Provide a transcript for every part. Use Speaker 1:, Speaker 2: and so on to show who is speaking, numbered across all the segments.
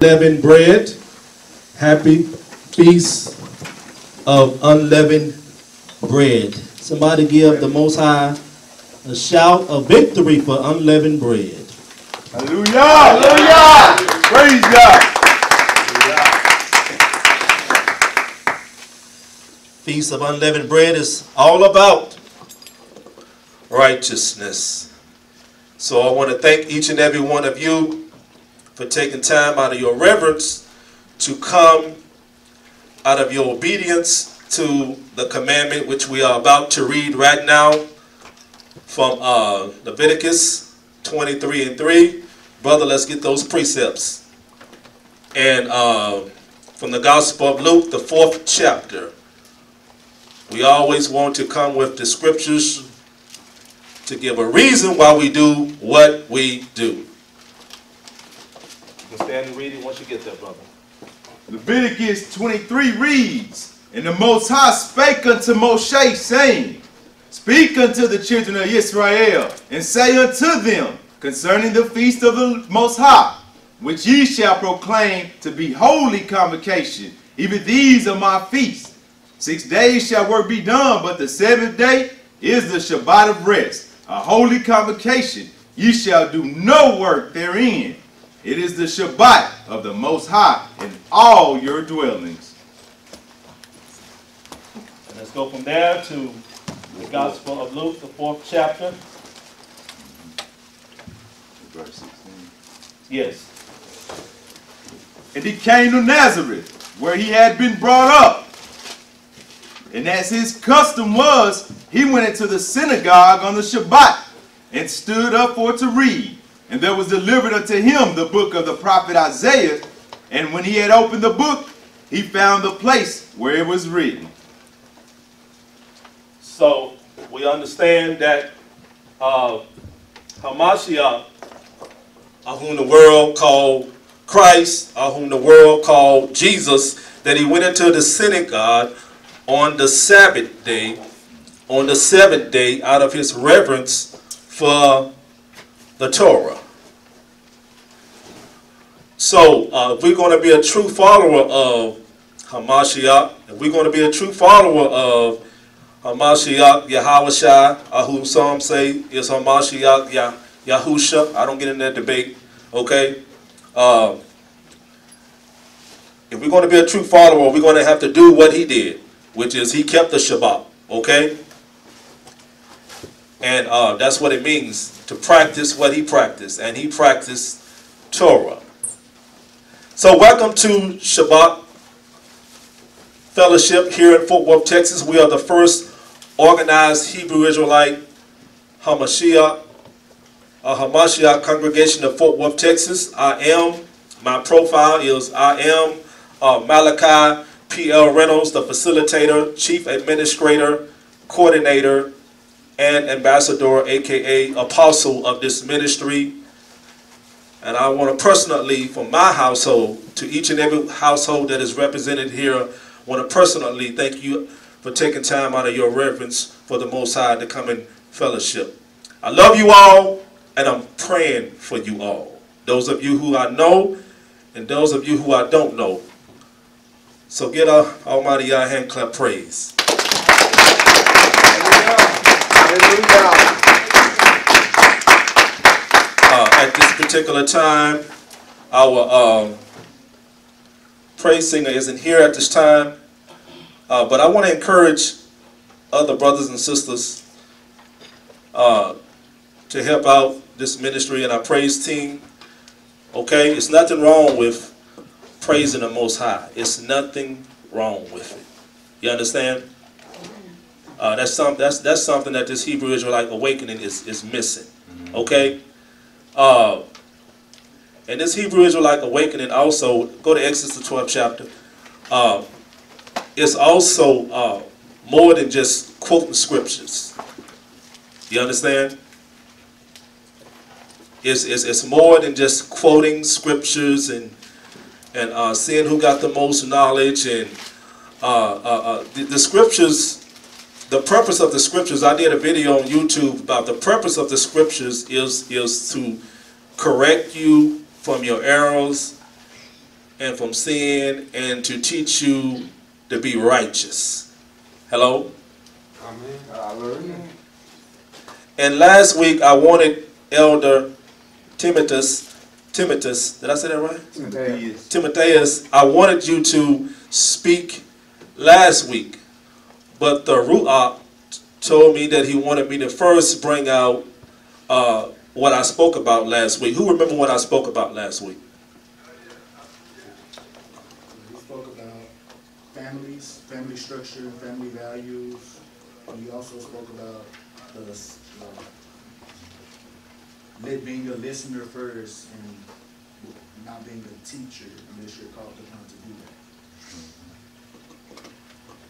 Speaker 1: unleavened bread. Happy feast of unleavened bread. Somebody give the Most High a shout of victory for unleavened bread.
Speaker 2: Hallelujah! Hallelujah! Praise God!
Speaker 1: Feast of unleavened bread is all about righteousness. So I want to thank each and every one of you for taking time out of your reverence to come out of your obedience to the commandment which we are about to read right now from uh, Leviticus 23 and 3. Brother, let's get those precepts. And uh, from the Gospel of Luke, the fourth chapter. We always want to come with the scriptures to give a reason why we do what we do. Can stand and read it once you get there, brother.
Speaker 2: Leviticus 23 reads, And the Most High spake unto Moshe, saying, Speak unto the children of Israel, and say unto them concerning the feast of the Most High, which ye shall proclaim to be holy convocation. Even these are my feasts. Six days shall work be done, but the seventh day is the Shabbat of rest, a holy convocation. Ye shall do no work therein. It is the Shabbat of the Most High in all your dwellings.
Speaker 1: And let's go from there to the Gospel of Luke, the fourth chapter.
Speaker 2: Verse 16.
Speaker 1: Yes.
Speaker 2: And he came to Nazareth, where he had been brought up. And as his custom was, he went into the synagogue on the Shabbat and stood up for to read. And there was delivered unto him the book of the prophet Isaiah. And when he had opened the book, he found the place where it was written.
Speaker 1: So we understand that uh, Hamashiach, uh, whom the world called Christ, uh, whom the world called Jesus, that he went into the synagogue on the Sabbath day, on the seventh day, out of his reverence for the Torah. So, uh, if we're going to be a true follower of Hamashiach, if we're going to be a true follower of Hamashiach, Yahawashai, uh, who some say is Hamashiach, Yah, Yahusha. I don't get in that debate, okay? Uh, if we're going to be a true follower, we're going to have to do what he did, which is he kept the Shabbat, okay? And uh, that's what it means to practice what he practiced, and he practiced Torah. So welcome to Shabbat Fellowship here in Fort Worth, Texas. We are the first organized Hebrew Israelite Hamashiach, a Hamashiach congregation of Fort Worth, Texas. I am, my profile is I am uh, Malachi P.L. Reynolds, the facilitator, chief administrator, coordinator, and ambassador, aka apostle of this ministry. And I want to personally, from my household to each and every household that is represented here, want to personally thank you for taking time out of your reverence for the Most High to come in fellowship. I love you all, and I'm praying for you all. Those of you who I know, and those of you who I don't know. So get a Almighty Yah hand clap praise. Uh, at this particular time, our um, praise singer isn't here at this time, uh, but I want to encourage other brothers and sisters uh, to help out this ministry and our praise team. Okay, it's nothing wrong with praising the Most High. It's nothing wrong with it. You understand? Uh, that's some that's that's something that this Hebrew Israelite awakening is is missing. Okay. Uh, and this Hebrew Israelite awakening also go to Exodus the 12th chapter. Uh, it's also uh, more than just quoting scriptures. You understand? It's, it's, it's more than just quoting scriptures and and uh, seeing who got the most knowledge and uh, uh, uh, the, the scriptures. The purpose of the scriptures. I did a video on YouTube about the purpose of the scriptures is is to correct you from your errors and from sin and to teach you to be righteous. Hello?
Speaker 3: Amen.
Speaker 4: Hallelujah.
Speaker 1: And last week I wanted Elder Timotheus, Timotheus, did I say that right?
Speaker 2: Timotheus.
Speaker 1: Timotheus, I wanted you to speak last week, but the Ruach told me that he wanted me to first bring out uh, what I spoke about last week. Who remember what I spoke about last week?
Speaker 5: We spoke about families, family structure, family values. We also spoke about the, uh, being a listener first and not being a teacher unless you're called upon to do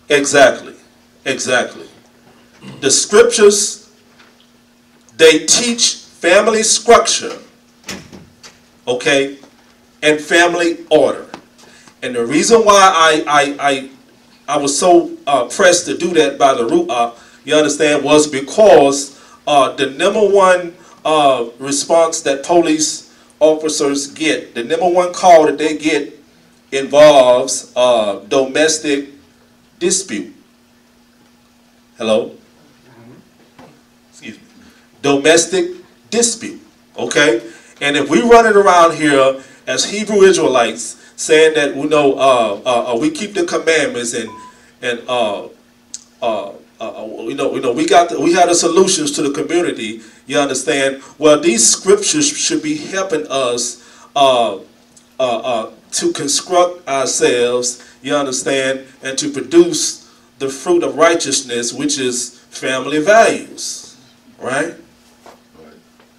Speaker 5: that.
Speaker 1: Exactly, exactly. The scriptures, they teach family structure, okay, and family order. And the reason why I, I, I, I was so uh, pressed to do that by the Ru'ah, you understand, was because uh, the number one uh, response that police officers get, the number one call that they get involves uh, domestic dispute. Hello? Excuse me. Domestic dispute. Okay? And if we run it around here as Hebrew Israelites, saying that we know uh, uh, uh, we keep the commandments and and uh, uh, uh, you know, you know, we got the, we had the solutions to the community. You understand? Well, these scriptures should be helping us uh, uh, uh, to construct ourselves. You understand, and to produce the fruit of righteousness, which is family values, right?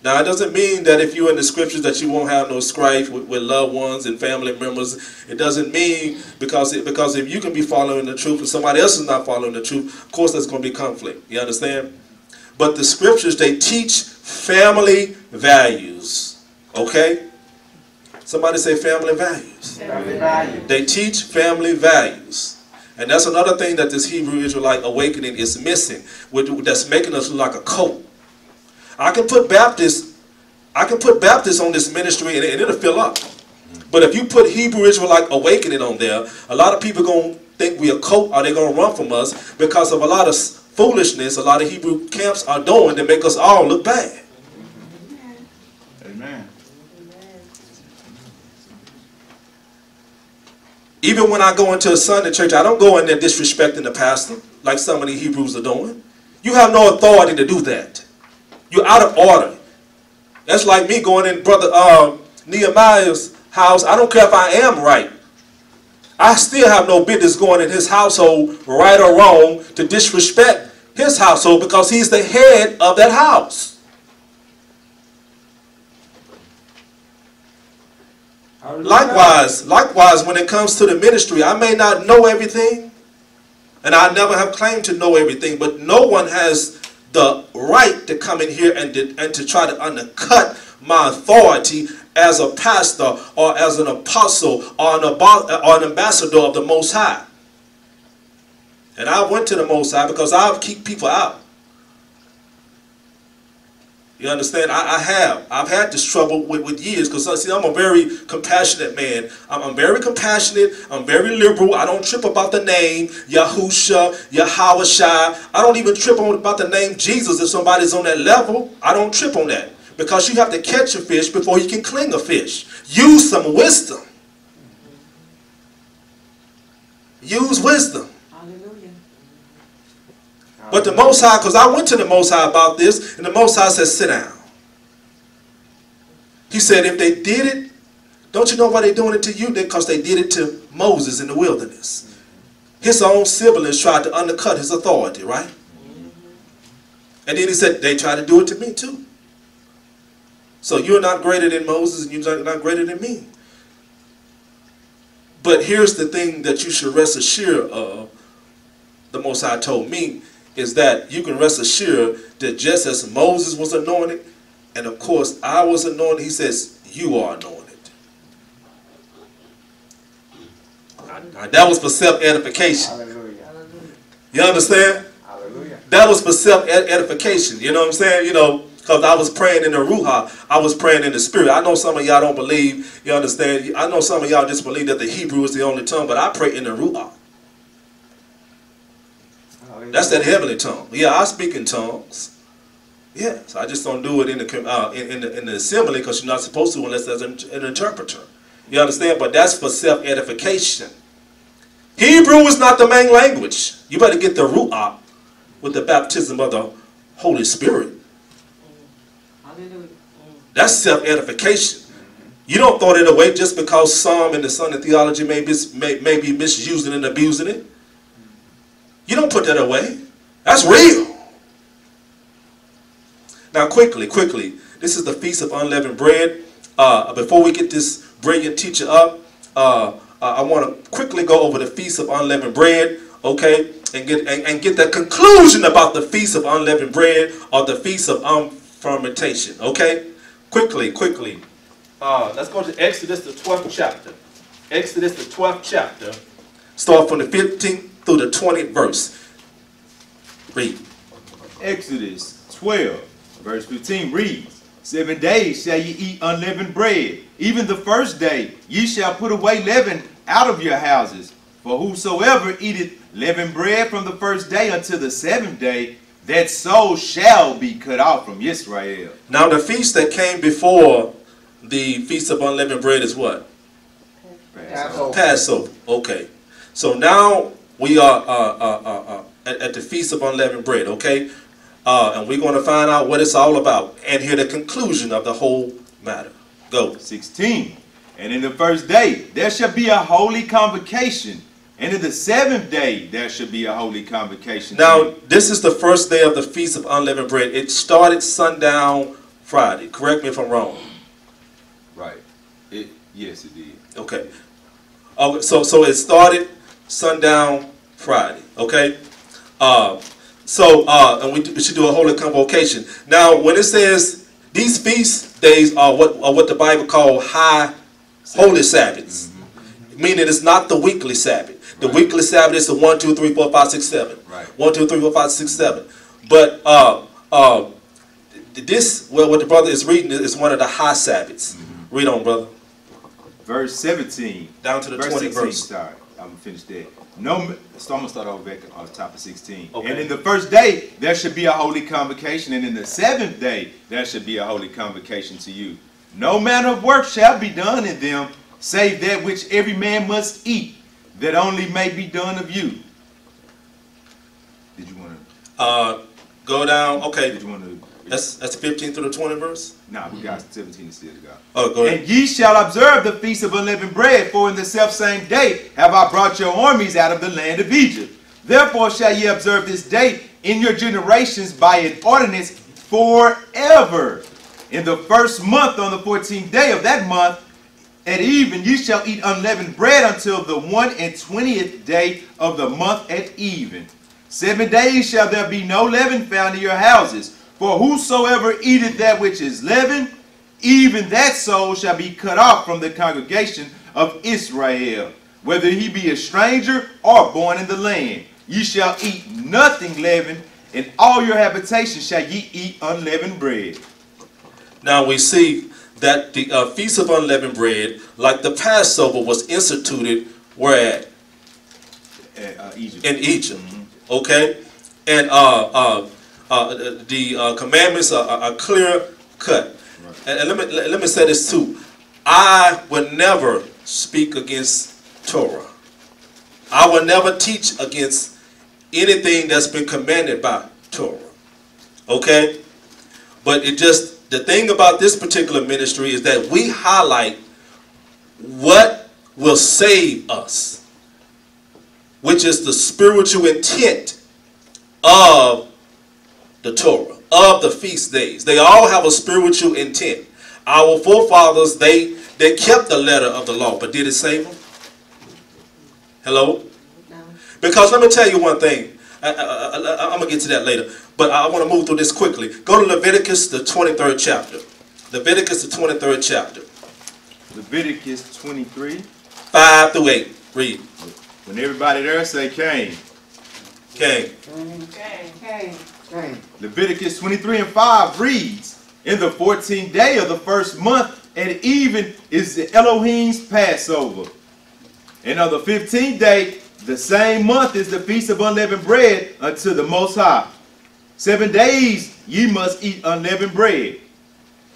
Speaker 1: Now, it doesn't mean that if you're in the scriptures that you won't have no strife with, with loved ones and family members. It doesn't mean because it, because if you can be following the truth and somebody else is not following the truth, of course there's going to be conflict. You understand? But the scriptures they teach family values. Okay? Somebody say family values.
Speaker 4: Family value.
Speaker 1: They teach family values. And that's another thing that this Hebrew Israelite awakening is missing, which, that's making us look like a cult. I can put Baptist, I can put Baptist on this ministry and, and it'll fill up. But if you put Hebrew Israelite awakening on there, a lot of people gonna think we a cult or they gonna run from us because of a lot of foolishness a lot of Hebrew camps are doing to make us all look bad. Even when I go into a Sunday church, I don't go in there disrespecting the pastor like some of the Hebrews are doing. You have no authority to do that. You're out of order. That's like me going in Brother uh, Nehemiah's house. I don't care if I am right. I still have no business going in his household, right or wrong, to disrespect his household because he's the head of that house. Likewise, likewise, when it comes to the ministry, I may not know everything, and I never have claimed to know everything, but no one has the right to come in here and to, and to try to undercut my authority as a pastor or as an apostle or an, or an ambassador of the Most High. And I went to the Most High because I keep people out. You understand? I, I have. I've had this trouble with, with years because uh, see, I'm a very compassionate man. I'm, I'm very compassionate. I'm very liberal. I don't trip about the name Yahusha, Yahawashai. I don't even trip on about the name Jesus if somebody's on that level. I don't trip on that because you have to catch a fish before you can cling a fish. Use some wisdom. Use wisdom. But the Most High, because I went to the Most High about this, and the Most High said, sit down. He said, if they did it, don't you know why they're doing it to you? Because they did it to Moses in the wilderness. His own siblings tried to undercut his authority, right? And then he said, they tried to do it to me too. So you're not greater than Moses, and you're not greater than me. But here's the thing that you should rest assured of. The Most High told me is that you can rest assured that just as Moses was anointed, and of course I was anointed, he says, you are anointed. Now, that was for self-edification.
Speaker 4: Hallelujah.
Speaker 6: Hallelujah.
Speaker 1: You understand?
Speaker 4: Hallelujah.
Speaker 1: That was for self-edification. You know what I'm saying? You know, Because I was praying in the Ruha, I was praying in the Spirit. I know some of y'all don't believe, you understand? I know some of y'all just believe that the Hebrew is the only tongue, but I pray in the Ruha. That's that heavenly tongue. Yeah, I speak in tongues. Yeah, so I just don't do it in the uh, in, in the in the assembly because you're not supposed to unless there's an, an interpreter. You understand? But that's for self edification. Hebrew is not the main language. You better get the ruach with the baptism of the Holy Spirit. That's self edification. You don't throw it away just because some in the Son of Theology may be, may, may be misusing and abusing it. You don't put that away. That's real. Now, quickly, quickly, this is the Feast of Unleavened Bread. Uh, before we get this brilliant teacher up, uh, uh, I want to quickly go over the Feast of Unleavened Bread, okay, and get and, and get the conclusion about the Feast of Unleavened Bread or the Feast of Unfermentation, okay? Quickly, quickly. Uh, let's go to Exodus, the 12th chapter. Exodus, the 12th chapter. Start from the 15th through the 20th verse. Read.
Speaker 2: Exodus 12, verse 15 reads, Seven days shall ye eat unleavened bread. Even the first day ye shall put away leaven out of your houses. For whosoever eateth leavened bread from the first day until the seventh day, that soul shall be cut off from Israel.
Speaker 1: Now, the feast that came before the Feast of Unleavened Bread is what?
Speaker 3: Passover.
Speaker 1: Passover. Okay. So now we are uh, uh, uh, uh, at, at the Feast of Unleavened Bread, okay? Uh, and we're going to find out what it's all about and hear the conclusion of the whole matter. Go.
Speaker 2: 16. And in the first day there shall be a holy convocation. And in the seventh day there shall be a holy convocation.
Speaker 1: Now, this is the first day of the Feast of Unleavened Bread. It started sundown Friday. Correct me if I'm wrong.
Speaker 2: Right. It, yes, it did.
Speaker 1: Okay. Okay, so so it started sundown Friday. Okay. Uh, so uh, and we, we should do a holy convocation. Now, when it says these feast days are what are what the Bible call high holy Sabbaths, meaning it's not the weekly Sabbath. The
Speaker 2: Right.
Speaker 1: weekly Sabbath is the one, two, three, four, five, six, seven.
Speaker 2: Right.
Speaker 1: One, two, three, four, five, six, seven. But uh, uh, th- this, well, what the brother is reading is one of the high Sabbaths. Read on, brother.
Speaker 2: Verse 17.
Speaker 1: Down to the
Speaker 2: verse
Speaker 1: 20 verse.
Speaker 2: Sorry, I'm gonna finish that. No, so I'm gonna start over back on the top of 16.
Speaker 1: Okay.
Speaker 2: And in the first day there should be a holy convocation, and in the seventh day there should be a holy convocation to you. No manner of work shall be done in them, save that which every man must eat, that only may be done of you. Did you want to?
Speaker 1: Uh, go down. Okay,
Speaker 2: Did you want to?
Speaker 1: That's that's 15 through the 20 verse.
Speaker 2: Nah, we got 17 to still to go.
Speaker 1: Oh, go ahead.
Speaker 2: And ye shall observe the feast of unleavened bread, for in the selfsame day have I brought your armies out of the land of Egypt. Therefore shall ye observe this day in your generations by an ordinance forever. In the first month, on the fourteenth day of that month, at even ye shall eat unleavened bread until the one and twentieth day of the month at even. Seven days shall there be no leaven found in your houses. For whosoever eateth that which is leavened, even that soul shall be cut off from the congregation of Israel, whether he be a stranger or born in the land. Ye shall eat nothing leavened, in all your habitation shall ye eat unleavened bread.
Speaker 1: Now we see that the uh, feast of unleavened bread, like the Passover, was instituted where at?
Speaker 2: Uh, Egypt.
Speaker 1: in Egypt. Okay, and uh, uh, uh, the uh, commandments are, are, are clear cut. And, and let me let, let me say this too. I would never speak against Torah. I will never teach against anything that's been commanded by Torah. Okay? But it just, the thing about this particular ministry is that we highlight what will save us, which is the spiritual intent of the Torah, of the feast days. They all have a spiritual intent. Our forefathers, they they kept the letter of the law, but did it save them? Hello?
Speaker 3: No.
Speaker 1: Because let me tell you one thing. I, am going to get to that later. But I want to move through this quickly. Go to Leviticus, the 23rd chapter. Leviticus, the 23rd chapter.
Speaker 2: Leviticus 23.
Speaker 1: 5 through 8. Read.
Speaker 2: When everybody there say Cain.
Speaker 1: Cain.
Speaker 3: Okay. Okay.
Speaker 2: Leviticus 23 and 5 reads, In the 14th day of the first month at even is the Elohim's Passover. And on the 15th day, the same month is the Feast of Unleavened Bread unto the Most High. Seven days ye must eat unleavened bread.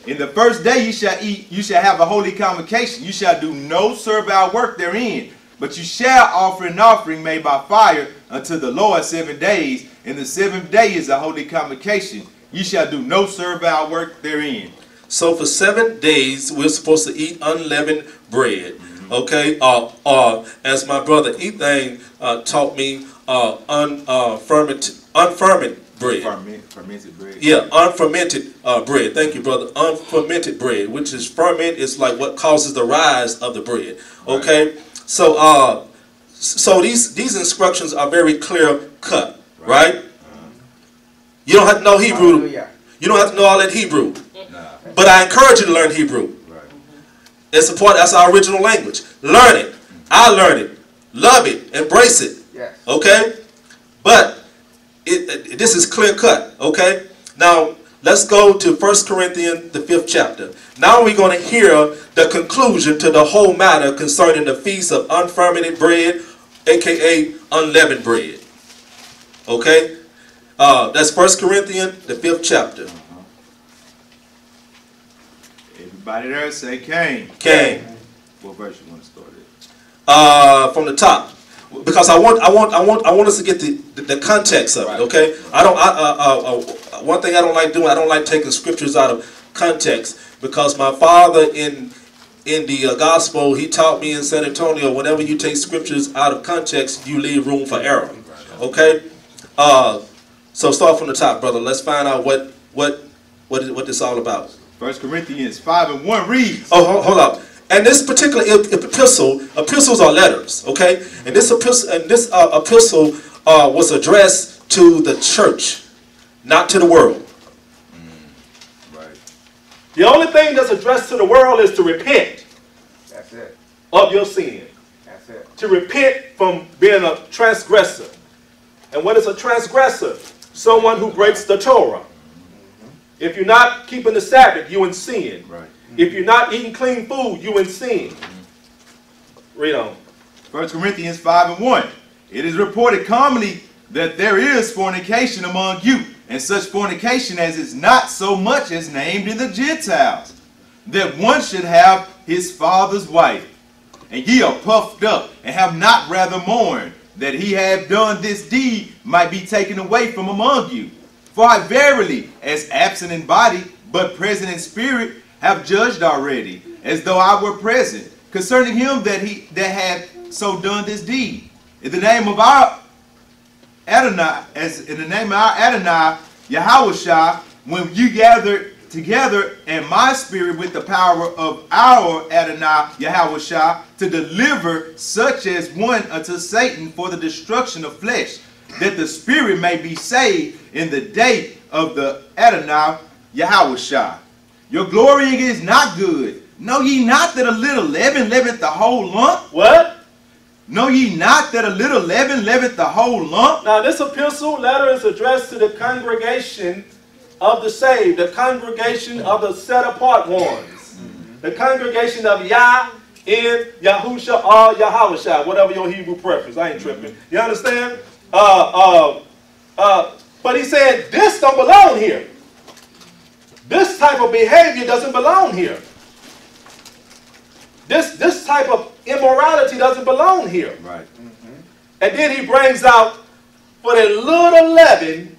Speaker 2: In the first day you shall eat, you shall have a holy convocation. You shall do no servile work therein, but you shall offer an offering made by fire unto the Lord seven days. And the seventh day is a holy convocation. You shall do no servile work therein.
Speaker 1: So for seven days, we're supposed to eat unleavened bread. Okay, uh, uh, as my brother Ethan uh, taught me, uh, un, uh, ferment, unfermented bread.
Speaker 2: Ferment, fermented bread.
Speaker 1: Yeah, unfermented uh, bread. Thank you, brother. Unfermented bread, which is ferment, is like what causes the rise of the bread. Okay, so uh, so these these instructions are very clear cut, right? You don't have to know Hebrew.
Speaker 3: Hallelujah.
Speaker 1: You don't have to know all that Hebrew,
Speaker 2: Nah,
Speaker 1: but I encourage you to learn Hebrew.
Speaker 2: right.
Speaker 1: It's a part. That's our original language. Learn it. Mm. I learn it. Love it. Embrace it.
Speaker 3: Yes.
Speaker 1: Okay? But it, it- this is clear cut. Okay? Now let's go to 1 Corinthians the fifth chapter. Now we're going to hear the conclusion to the whole matter concerning the feast of unfermented bread, aka unleavened bread. Okay? Uh, that's 1 Corinthians the fifth chapter.
Speaker 2: Everybody there say Cain.
Speaker 1: Cain.
Speaker 2: What verse you want to start at?
Speaker 1: uh, from the top because I want I want I want I want us to get the the, the context of it. Okay, I don't. I, uh, uh, uh, one thing I don't like doing. I don't like taking scriptures out of context because my father in in the uh, gospel he taught me in San Antonio. Whenever you take scriptures out of context, you leave room for error. Okay, uh, so start from the top, brother. Let's find out what what what is, what this all about.
Speaker 2: First Corinthians 5 and 1 reads.
Speaker 1: Oh, hold, hold up. And this particular epistle, epistles are letters, okay? And this epistle, and this uh, epistle uh, was addressed to the church, not to the world.
Speaker 2: Right.
Speaker 1: The only thing that's addressed to the world is to repent
Speaker 3: That's it.
Speaker 1: of your sin,
Speaker 3: That's it.
Speaker 1: to repent from being a transgressor. And what is a transgressor? Someone who breaks the Torah. If you're not keeping the Sabbath, you in sin.
Speaker 2: Right.
Speaker 1: If you're not eating clean food, you in sin. Read on.
Speaker 2: First Corinthians 5 and 1. It is reported commonly that there is fornication among you, and such fornication as is not so much as named in the Gentiles, that one should have his father's wife. And ye are puffed up, and have not rather mourned, that he have done this deed might be taken away from among you. For I verily, as absent in body, but present in spirit, have judged already, as though I were present, concerning him that he that had so done this deed. In the name of our Adonai, as in the name of our Adonai, Yahushua, when you gather together in my spirit with the power of our Adonai, Yahushua, to deliver such as one unto Satan for the destruction of flesh, that the spirit may be saved in the day of the Adonai, Yahushua. Your glorying is not good. Know ye not that a little leaven leaveneth the whole lump?
Speaker 1: What?
Speaker 2: Know ye not that a little leaven leaveneth the whole lump?
Speaker 1: Now, this epistle letter is addressed to the congregation of the saved, the congregation of the set apart ones, the congregation of Yah in Yahusha or Yahawashah, whatever your Hebrew preference. I ain't tripping. You understand? Uh, uh, uh, but he said, this don't belong here. This type of behavior doesn't belong here. This, this type of immorality doesn't belong here.
Speaker 2: Right.
Speaker 1: And then he brings out, for the little leaven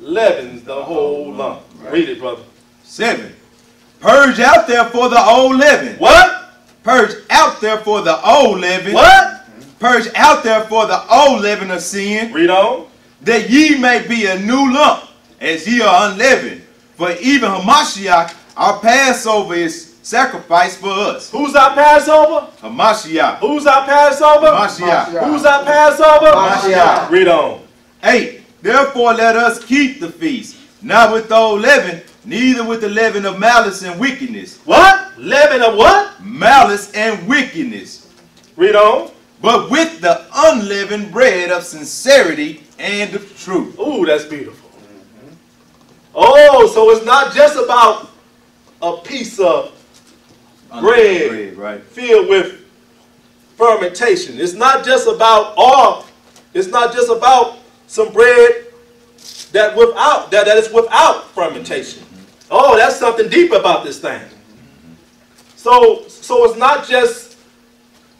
Speaker 1: leavens the whole lump.
Speaker 2: Right.
Speaker 1: Read it, brother.
Speaker 2: Seven. Purge out therefore the old leaven.
Speaker 1: What?
Speaker 2: Purge out therefore the old leaven.
Speaker 1: What?
Speaker 2: Purge out therefore the old leaven of sin,
Speaker 1: Read on.
Speaker 2: that ye may be a new lump, as ye are unleavened. For even Hamashiach, our Passover, is sacrificed for us.
Speaker 1: Who's our Passover?
Speaker 2: Hamashiach.
Speaker 1: Who's our Passover?
Speaker 2: Hamashiach.
Speaker 1: Who's our Passover?
Speaker 3: Mashiach.
Speaker 1: Read on.
Speaker 2: Eight. Therefore let us keep the feast, not with old leaven, neither with the leaven of malice and wickedness.
Speaker 1: What? Leaven of what?
Speaker 2: Malice and wickedness.
Speaker 1: Read on.
Speaker 2: but with the unleavened bread of sincerity and of truth.
Speaker 1: Ooh, that's beautiful. Oh, so it's not just about a piece of Bread.
Speaker 2: Bread, right.
Speaker 1: filled with fermentation. It's not just about all. It's not just about some bread that without that, that is without fermentation. Oh, that's something deep about this thing. So so it's not just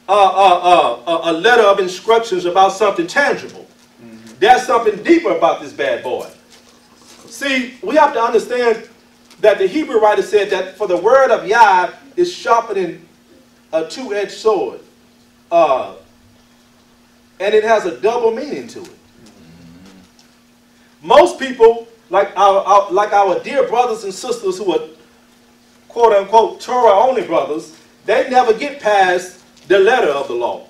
Speaker 1: uh, uh, uh, a, a letter of instructions about something tangible. There's something deeper about this bad boy. See, we have to understand that the Hebrew writer said that for the word of Yah is sharpening a two-edged sword. Uh, and it has a double meaning to it. Most people, like our, our- like our dear brothers and sisters who are quote unquote Torah only brothers, they never get past the letter of the law.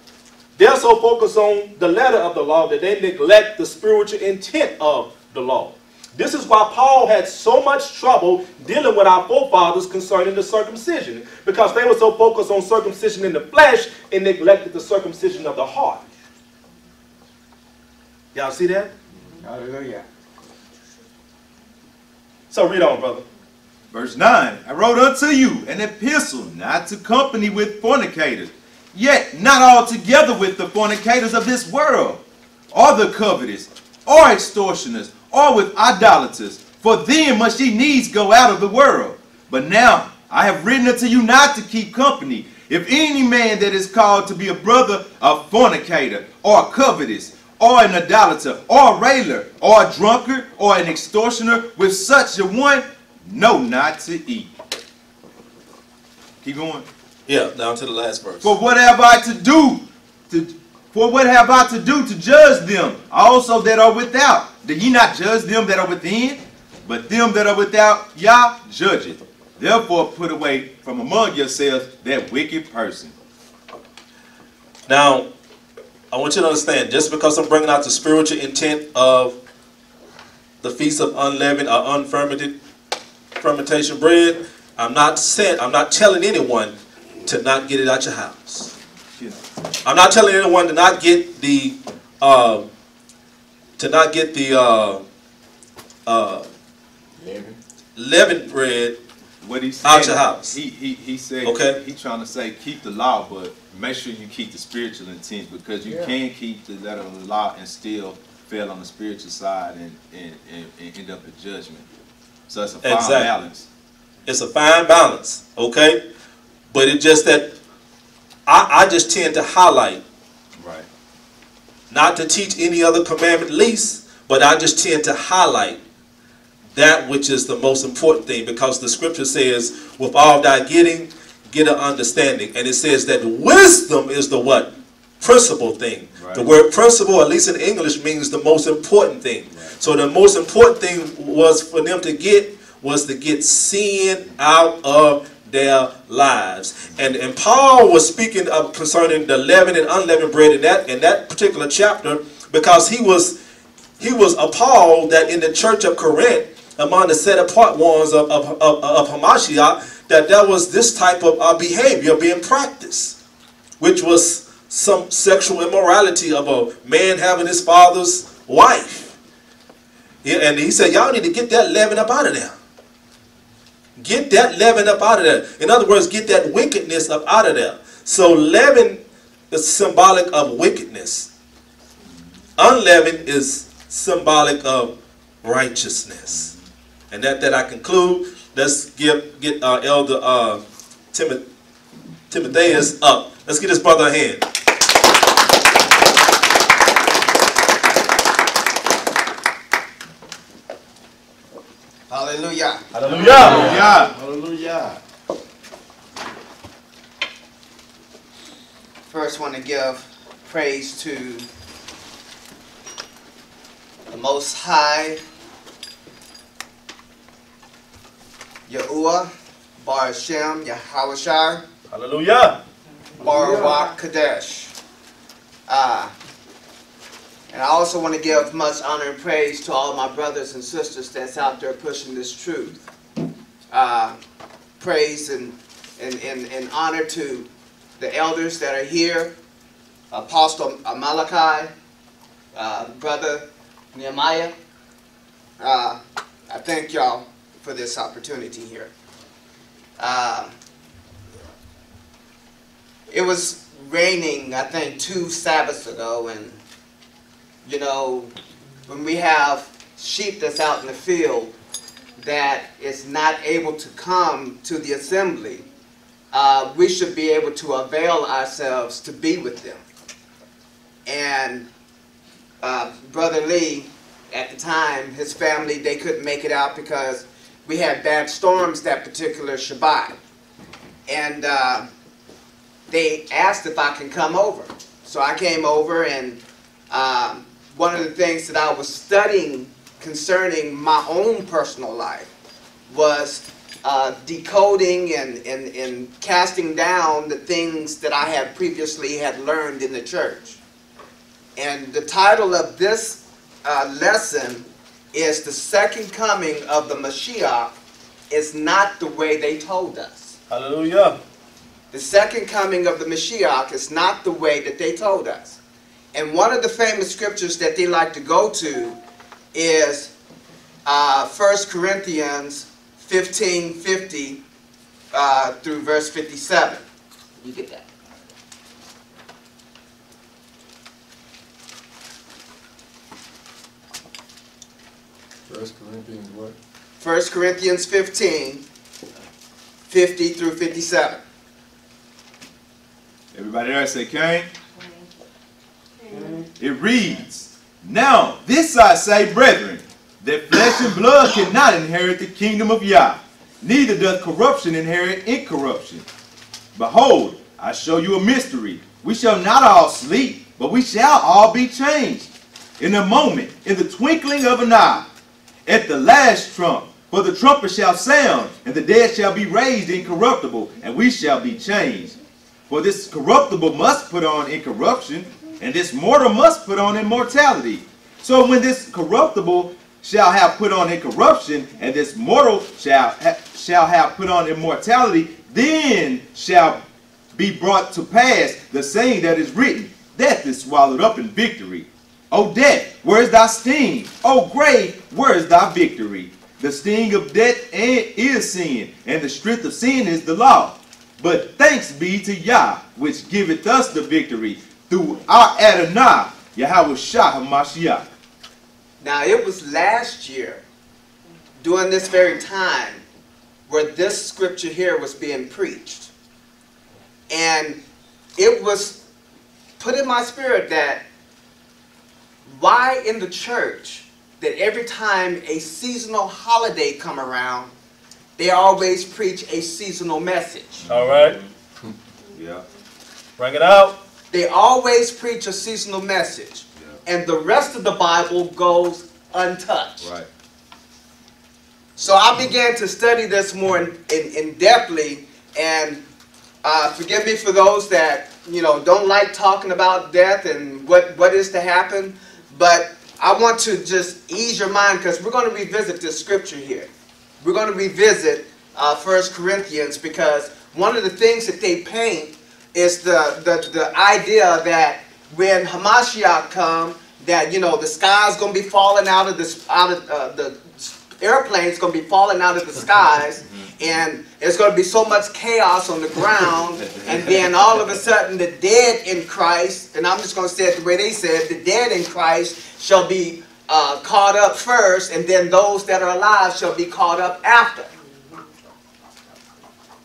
Speaker 1: They're so focused on the letter of the law that they neglect the spiritual intent of the law. This is why Paul had so much trouble dealing with our forefathers concerning the circumcision, because they were so focused on circumcision in the flesh and neglected the circumcision of the heart. Y'all see that?
Speaker 3: Hallelujah.
Speaker 1: So read on, brother.
Speaker 2: Verse 9 I wrote unto you an epistle not to company with fornicators, yet not altogether with the fornicators of this world, or the covetous, or extortioners, or with idolaters, for then must ye needs go out of the world. But now I have written unto you not to keep company. If any man that is called to be a brother a fornicator, or a covetous, or an idolater, or a railer, or a drunkard, or an extortioner, with such a one, know not to eat. Keep going.
Speaker 1: Yeah, down to the last verse.
Speaker 2: For what have I to do? To, for what have I to do to judge them also that are without? Do ye not judge them that are within? But them that are without, Yah judge it. Therefore put away from among yourselves that wicked person.
Speaker 1: Now, I want you to understand, just because I'm bringing out the spiritual intent of the feast of unleavened or unfermented fermentation bread, I'm not saying, I'm not telling anyone to not get it out your house.
Speaker 2: Know.
Speaker 1: I'm not telling anyone to not get the uh, to not get the uh, uh, leavened bread.
Speaker 2: What he said,
Speaker 1: Out your house.
Speaker 2: He he he said
Speaker 1: Okay.
Speaker 2: he trying to say keep the law, but make sure you keep the spiritual intent because you
Speaker 3: Yeah.
Speaker 2: can keep the letter of the law and still fail on the spiritual side and, and, and, and end up in judgment. So it's a fine
Speaker 1: Exactly.
Speaker 2: balance.
Speaker 1: It's a fine balance, okay? But it's just that I, I just tend to highlight
Speaker 2: Right.
Speaker 1: not to teach any other commandment least, but I just tend to highlight that which is the most important thing because the scripture says, with all thy getting, get an understanding. And it says that wisdom is the what? Principal thing.
Speaker 2: Right.
Speaker 1: The word principal, at least in English, means the most important thing. So the most important thing was for them to get was to get sin out of their lives. And and Paul was speaking of concerning the leavened and unleavened bread in that in that particular chapter because he was he was appalled that in the church of Corinth, among the set apart ones of, of, of, of Hamashiach, that there was this type of uh, behavior being practiced, which was some sexual immorality of a man having his father's wife. Yeah, and he said, y'all need to get that leaven up out of there. Get that leaven up out of there. In other words, get that wickedness up out of there. So leaven is symbolic of wickedness. Unleavened is symbolic of righteousness. And that that I conclude. Let's give get our elder uh, Timoth- Timotheus up. Let's get his brother a hand.
Speaker 3: Hallelujah.
Speaker 1: Hallelujah.
Speaker 2: Yeah.
Speaker 5: Hallelujah.
Speaker 4: First, want to give praise to the Most High, Yahuwah, Bar Hashem, Yahawashai,
Speaker 1: Hallelujah.
Speaker 4: Barak Kadesh. Uh, and I also want to give much honor and praise to all my brothers and sisters that's out there pushing this truth. Uh, praise and, and, and, and honor to the elders that are here, Apostle Malachi, uh, Brother Nehemiah, uh, I thank y'all for this opportunity here. Um, it was raining, I think, two Sabbaths ago, and you know, when we have sheep that's out in the field that is not able to come to the assembly, uh, we should be able to avail ourselves to be with them. And uh, Brother Lee, at the time, his family, they couldn't make it out because we had bad storms that particular Shabbat. And uh, they asked if I can come over. So I came over and um, one of the things that I was studying concerning my own personal life was uh, decoding and, and, and casting down the things that I had previously had learned in the church. And the title of this uh, lesson is The Second Coming of the Mashiach is not the way they told us.
Speaker 1: Hallelujah.
Speaker 4: The second coming of the Mashiach is not the way that they told us. And one of the famous scriptures that they like to go to is uh, 1 Corinthians 15, 50 uh, through verse 57. You get that?
Speaker 6: First Corinthians what?
Speaker 4: 1 Corinthians 15, 50 through 57.
Speaker 2: Everybody there say Cain? It reads, Now this I say, brethren, that flesh and blood cannot inherit the kingdom of Yah, neither doth corruption inherit incorruption. Behold, I show you a mystery. We shall not all sleep, but we shall all be changed. In a moment, in the twinkling of an eye, at the last trump, for the trumpet shall sound, and the dead shall be raised incorruptible, and we shall be changed. For this corruptible must put on incorruption, and this mortal must put on immortality. So when this corruptible shall have put on incorruption, and this mortal shall ha shall have put on immortality, then shall be brought to pass the saying that is written, Death is swallowed up in victory. O death, where is thy sting? O grave, where is thy victory? The sting of death is sin, and the strength of sin is the law. But thanks be to Yah, which giveth us the victory through our Adonai, Yahweh Shah.
Speaker 4: Now, it was last year, during this very time, where this scripture here was being preached. And it was put in my spirit that why in the church that every time a seasonal holiday come around, they always preach a seasonal message.
Speaker 1: All right.
Speaker 2: Yeah.
Speaker 1: Bring it out.
Speaker 4: They always preach a seasonal message. And the rest of the Bible goes untouched.
Speaker 2: Right.
Speaker 4: So I began to study this more in, in, in depthly, and uh, forgive me for those that you know don't like talking about death and what, what is to happen, but I want to just ease your mind because we're going to revisit this scripture here. We're going to revisit uh, 1 Corinthians because one of the things that they paint is the, the, the idea that when Hamashiach come, that you know the sky's going to be falling out of this out of uh, the airplane's going to be falling out of the skies and there's going to be so much chaos on the ground and then all of a sudden the dead in christ and i'm just going to say it the way they said the dead in christ shall be uh, caught up first and then those that are alive shall be caught up after.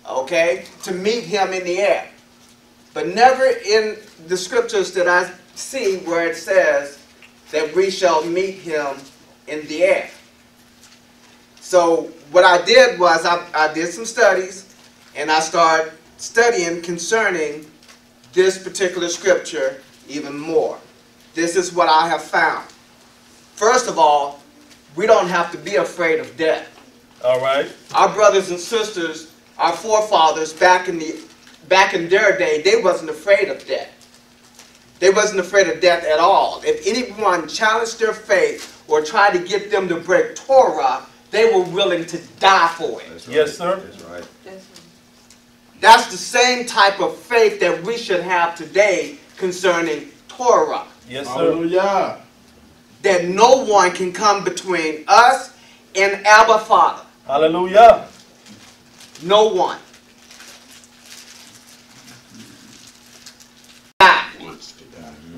Speaker 4: Okay? To meet him in the air. But never in the scriptures that i see where it says that we shall meet him in the air so what I did was I, I did some studies and I started studying concerning this particular scripture even more. This is what I have found. First of all, we don't have to be afraid of death.
Speaker 1: All right.
Speaker 4: Our brothers and sisters, our forefathers back in the back in their day, they wasn't afraid of death. They wasn't afraid of death at all. If anyone challenged their faith or tried to get them to break Torah, they were willing to die for it.
Speaker 2: That's
Speaker 1: Yes, sir.
Speaker 2: That's right.
Speaker 4: That's the same type of faith that we should have today concerning Torah.
Speaker 1: Yes, sir.
Speaker 5: Hallelujah.
Speaker 4: That no one can come between us and Abba Father?
Speaker 1: Hallelujah.
Speaker 4: No one. Die.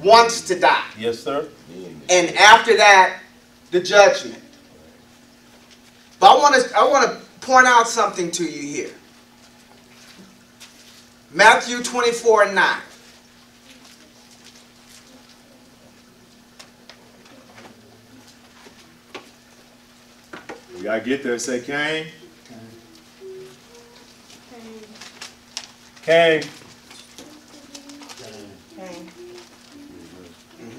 Speaker 4: Wants to die.
Speaker 1: Yes, sir.
Speaker 4: And after that, the judgment. But I want to I want to point out something to you here. Matthew 24 and 9.
Speaker 2: We gotta get there. Say Cain.
Speaker 1: Came.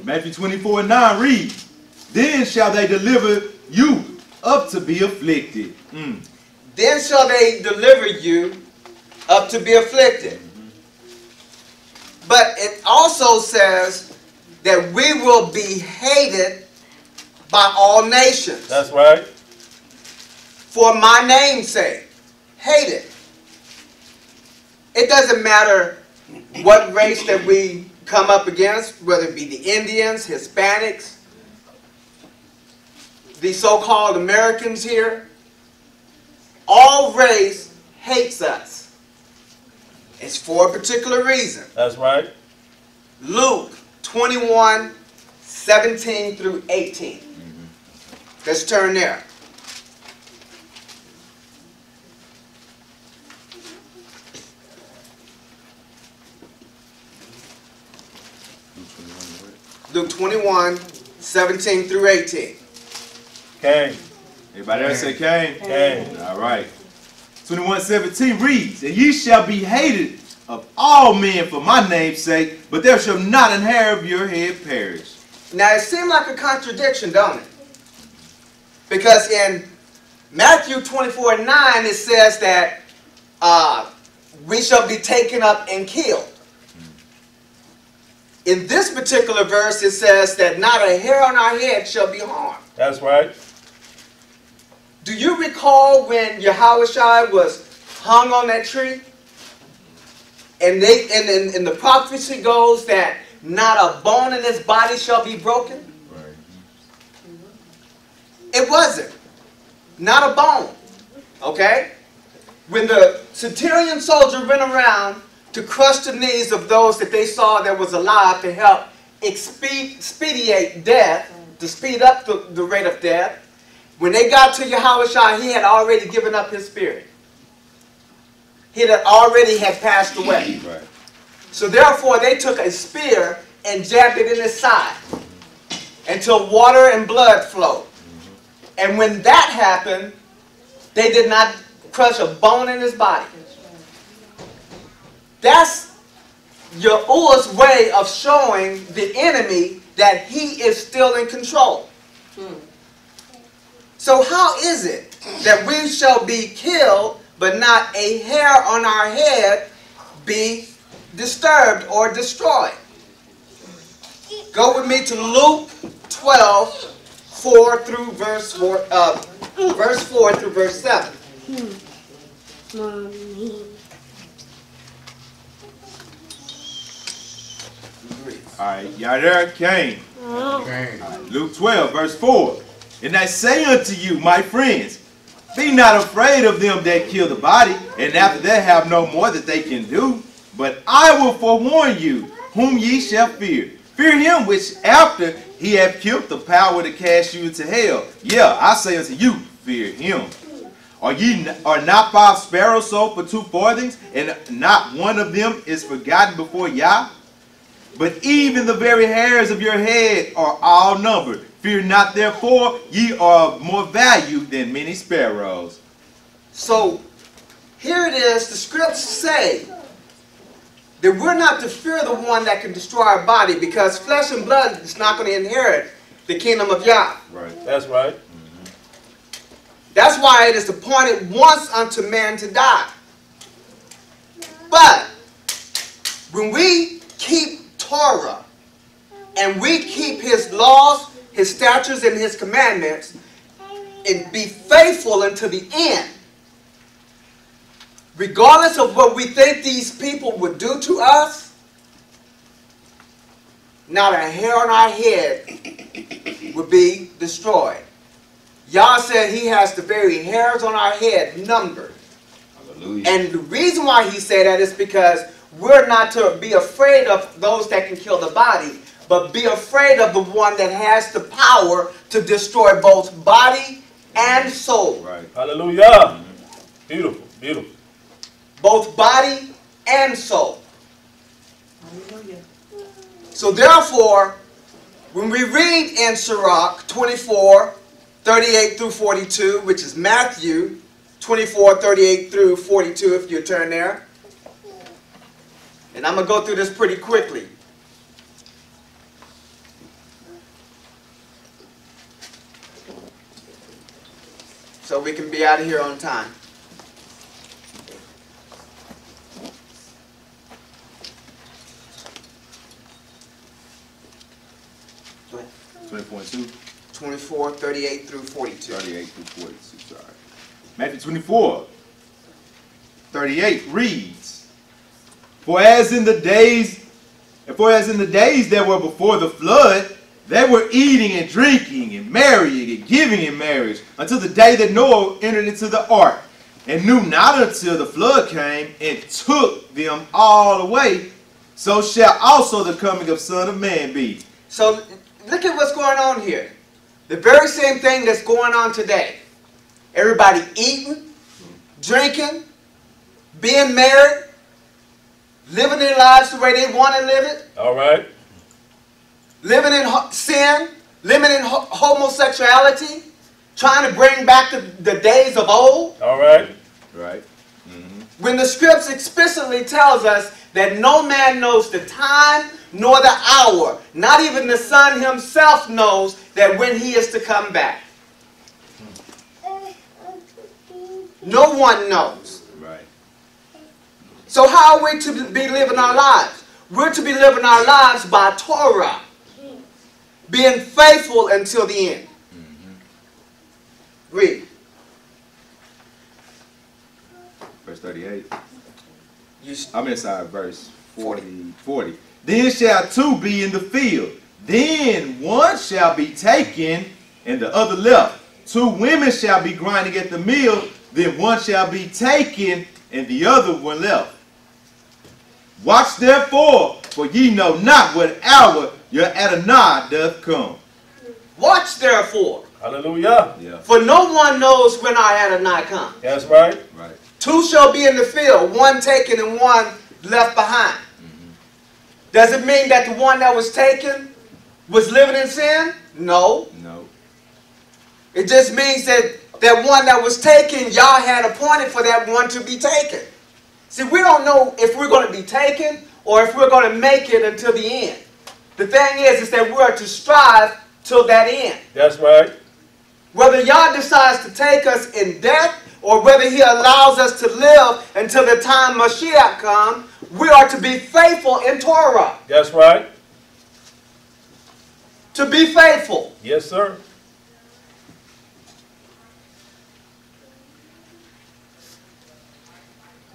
Speaker 2: Matthew 24 and 9 reads, Then shall they deliver you up to be afflicted. Mm.
Speaker 4: Then shall they deliver you up to be afflicted. But it also says that we will be hated by all nations
Speaker 1: That's right.
Speaker 4: for my name's sake. Hated. It doesn't matter what race that we come up against, whether it be the Indians, Hispanics, the so-called Americans here. All race hates us. It's for a particular reason.
Speaker 1: That's right.
Speaker 4: Luke 21, 17 through 18. Mm-hmm. Let's turn there. Luke 21, 17 through 18.
Speaker 1: Came.
Speaker 2: Everybody else say Cain?
Speaker 1: Came.
Speaker 2: All right. 21:17 reads, And ye shall be hated of all men for my name's sake, but there shall not an hair of your head perish.
Speaker 4: Now it seems like a contradiction, don't it? Because in Matthew 24 9, it says that uh, we shall be taken up and killed. In this particular verse, it says that not a hair on our head shall be harmed.
Speaker 1: That's right.
Speaker 4: Do you recall when Yahushua was hung on that tree? And they and, and, and the prophecy goes that not a bone in his body shall be broken? It wasn't. Not a bone. Okay? When the centurion soldier went around to crush the knees of those that they saw that was alive to help expe- expedite death, to speed up the, the rate of death, when they got to Yahushua, he had already given up his spirit. He had already had passed away.
Speaker 2: Right.
Speaker 4: So therefore, they took a spear and jabbed it in his side until water and blood flowed. Mm-hmm. And when that happened, they did not crush a bone in his body. That's Yahuwah's way of showing the enemy that he is still in control. Hmm. So how is it that we shall be killed, but not a hair on our head be disturbed or destroyed? Go with me to Luke 12, 4 through verse 4, uh, verse 4 through verse 7.
Speaker 7: Mommy.
Speaker 2: All right. Y'all there? Cain.
Speaker 5: Okay.
Speaker 2: Luke 12, verse 4. And I say unto you, my friends, be not afraid of them that kill the body, and after that have no more that they can do. But I will forewarn you, whom ye shall fear. Fear him which after he hath killed the power to cast you into hell. Yeah, I say unto you, fear him. Are ye are not five sparrows sold for two farthings, and not one of them is forgotten before Yah? But even the very hairs of your head are all numbered. Fear not, therefore, ye are of more value than many sparrows.
Speaker 4: So here it is, the scripts say that we're not to fear the one that can destroy our body because flesh and blood is not going to inherit the kingdom of Yah.
Speaker 2: Right.
Speaker 1: That's right. Mm-hmm.
Speaker 4: That's why it is appointed once unto man to die. But when we keep Torah and we keep his laws, his statutes, and his commandments, and be faithful unto the end, regardless of what we think these people would do to us, not a hair on our head would be destroyed. Yah said he has the very hairs on our head numbered.
Speaker 2: Hallelujah.
Speaker 4: And the reason why he said that is because we're not to be afraid of those that can kill the body, but be afraid of the one that has the power to destroy both body and soul.
Speaker 2: Right.
Speaker 1: Hallelujah. Beautiful, beautiful.
Speaker 4: Both body and soul. Hallelujah. So therefore, when we read in Sirach 24, 38 through 42, which is Matthew 24, 38 through 42, if you turn there. And I'm going to go through this pretty quickly. So we can be out of here on time. Go ahead.
Speaker 2: 24 2,
Speaker 4: 24, 38 through 42.
Speaker 2: 38 through 42, sorry. Matthew 24, 38 reads, For as in the days, for as in the days that were before the flood, they were eating and drinking and marrying and giving in marriage until the day that Noah entered into the ark, and knew not until the flood came and took them all away. So shall also the coming of Son of Man be.
Speaker 4: So look at what's going on here. The very same thing that's going on today. Everybody eating, drinking, being married, living their lives the way they want to live it,
Speaker 1: All right.
Speaker 4: living in ho- sin, living in ho- homosexuality, trying to bring back the, the days of old.
Speaker 1: All right.
Speaker 2: Right? Mm-hmm.
Speaker 4: When the scripture explicitly tells us that no man knows the time nor the hour, not even the Son himself knows that when he is to come back. No one knows.
Speaker 2: Right.
Speaker 4: So how are we to be living our lives? We're to be living our lives by Torah, being faithful until the end. Mm-hmm. Read.
Speaker 2: Verse 38.
Speaker 4: You s-
Speaker 2: I'm inside verse 40. 40. Then shall two be in the field. Then one shall be taken and the other left. Two women shall be grinding at the mill. Then one shall be taken and the other one left. Watch therefore, for ye know not what hour your Adonai doth come.
Speaker 4: Watch therefore,
Speaker 1: Hallelujah.
Speaker 2: Yeah.
Speaker 4: for no one knows when our Adonai comes.
Speaker 1: That's right.
Speaker 2: Right.
Speaker 4: Two shall be in the field, one taken and one left behind. Mm-hmm. Does it mean that the one that was taken was living in sin? No.
Speaker 2: No.
Speaker 4: It just means that that one that was taken, y'all had appointed for that one to be taken. See, we don't know if we're going to be taken or if we're going to make it until the end. The thing is, is that we are to strive till that end.
Speaker 1: That's right.
Speaker 4: Whether Yah decides to take us in death or whether He allows us to live until the time Mashiach comes, we are to be faithful in Torah.
Speaker 1: That's right.
Speaker 4: To be faithful.
Speaker 1: Yes, sir.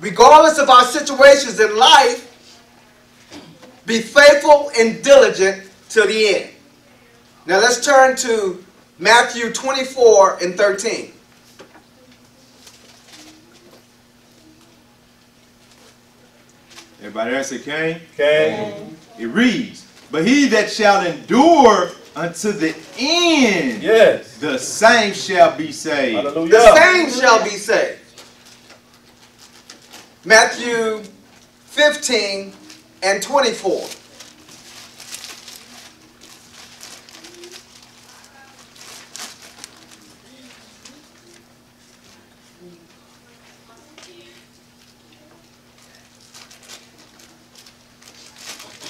Speaker 4: Regardless of our situations in life, be faithful and diligent till the end. Now let's turn to Matthew 24 and 13.
Speaker 2: Everybody else say Cain?
Speaker 1: Okay.
Speaker 2: It reads, But he that shall endure unto the end,
Speaker 1: Yes.
Speaker 2: the same shall be saved.
Speaker 4: The
Speaker 1: Hallelujah.
Speaker 4: same shall be saved. Matthew 15 and 24.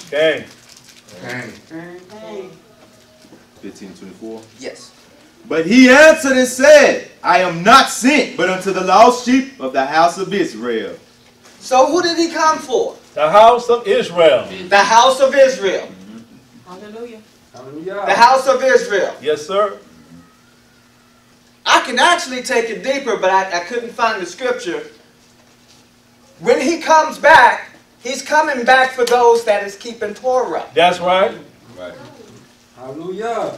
Speaker 1: Okay.
Speaker 3: Dang.
Speaker 2: 15 24.
Speaker 4: Yes.
Speaker 2: But he answered and said, I am not sent but unto the lost sheep of the house of Israel.
Speaker 4: So who did he come for?
Speaker 1: The house of Israel.
Speaker 4: The house of Israel.
Speaker 7: Hallelujah.
Speaker 3: Hallelujah.
Speaker 4: The house of Israel.
Speaker 1: Yes, sir.
Speaker 4: I can actually take it deeper, but I, I couldn't find the scripture. When he comes back, he's coming back for those that is keeping Torah.
Speaker 1: That's right.
Speaker 2: Right.
Speaker 3: Hallelujah.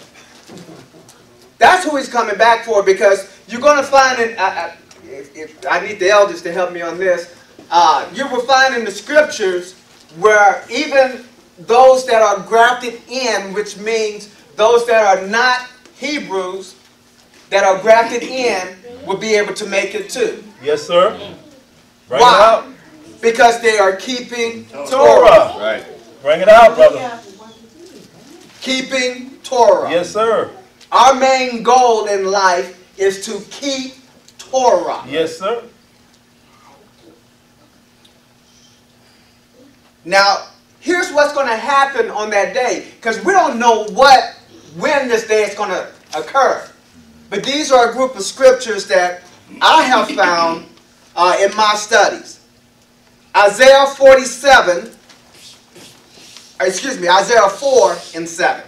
Speaker 4: That's who he's coming back for because you're going to find it. I, I, if, if, I need the elders to help me on this. Uh, you will find in the scriptures where even those that are grafted in, which means those that are not Hebrews, that are grafted in, will be able to make it too.
Speaker 1: Yes, sir. Bring
Speaker 4: Why?
Speaker 1: it out.
Speaker 4: Because they are keeping Torah.
Speaker 1: Torah.
Speaker 2: Right.
Speaker 1: Bring it out, brother.
Speaker 4: Keeping Torah.
Speaker 1: Yes, sir.
Speaker 4: Our main goal in life is to keep Torah.
Speaker 1: Yes, sir.
Speaker 4: Now, here's what's going to happen on that day, because we don't know what, when this day is going to occur. But these are a group of scriptures that I have found uh, in my studies. Isaiah 47, excuse me, Isaiah 4 and 7.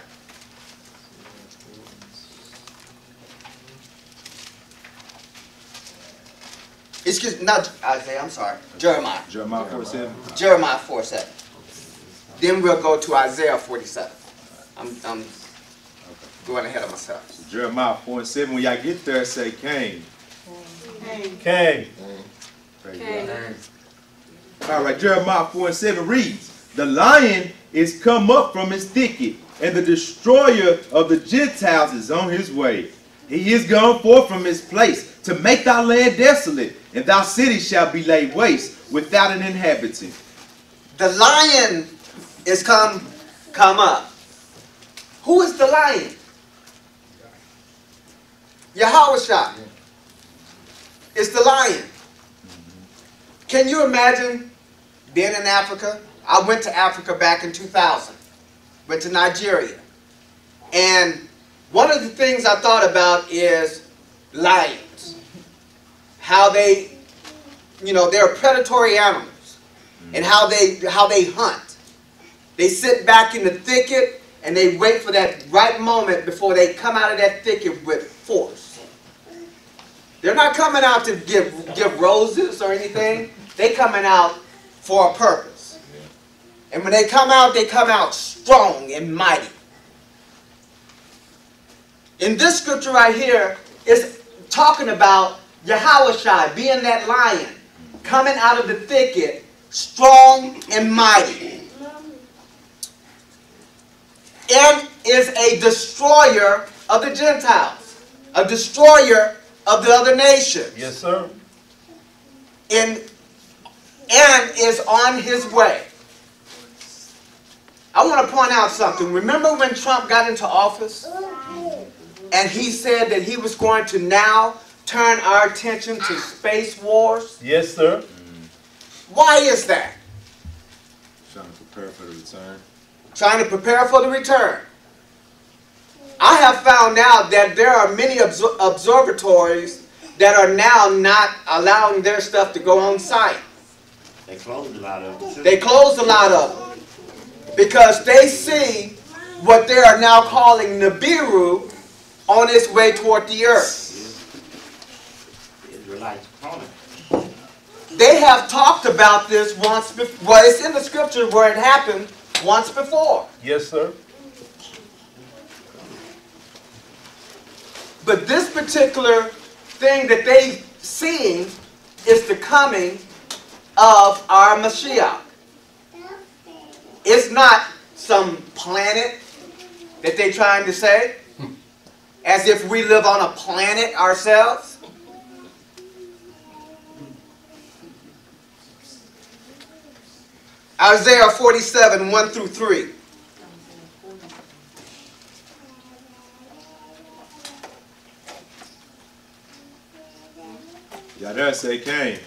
Speaker 4: Excuse me, not Isaiah, I'm sorry, Jeremiah.
Speaker 2: Jeremiah 47.
Speaker 4: Jeremiah 4 7. Then we'll go to Isaiah 47. I'm, I'm going ahead of myself.
Speaker 2: Jeremiah 47, When y'all get there, say Cain.
Speaker 1: King.
Speaker 2: Praise God. All right, Jeremiah 4 and 7 reads, The lion is come up from his thicket, and the destroyer of the Gentiles is on his way. He is gone forth from his place to make thy land desolate, and thy city shall be laid waste without an inhabitant.
Speaker 4: The lion is come, come up. Who is the lion? Yahweh is the lion. Can you imagine being in Africa? I went to Africa back in 2000. Went to Nigeria. And one of the things I thought about is lions. How they, you know, they're predatory animals. And how they how they hunt. They sit back in the thicket and they wait for that right moment before they come out of that thicket with force. They're not coming out to give give roses or anything. They coming out for a purpose. And when they come out, they come out strong and mighty. In this scripture right here, it's talking about Yahweh being that lion, coming out of the thicket, strong and mighty. And is a destroyer of the Gentiles, a destroyer of the other nations.
Speaker 1: Yes, sir.
Speaker 4: And, and is on his way. I want to point out something. Remember when Trump got into office? And he said that he was going to now turn our attention to space wars?
Speaker 1: Yes, sir.
Speaker 4: Why is that?
Speaker 2: Trying to prepare for the return.
Speaker 4: Trying to prepare for the return. I have found out that there are many obs- observatories that are now not allowing their stuff to go on site.
Speaker 7: They closed a lot of them. too.
Speaker 4: They closed a lot of them because they see what they are now calling Nibiru on its way toward the earth.
Speaker 7: Israelites.
Speaker 4: They have talked about this once before. Well, it's in the scripture where it happened once before.
Speaker 1: Yes, sir.
Speaker 4: But this particular thing that they seeing is the coming of our Mashiach. It's not some planet that they're trying to say, as if we live on a planet ourselves. Isaiah 47, 1 through 3.
Speaker 2: Y'all there, say Cain.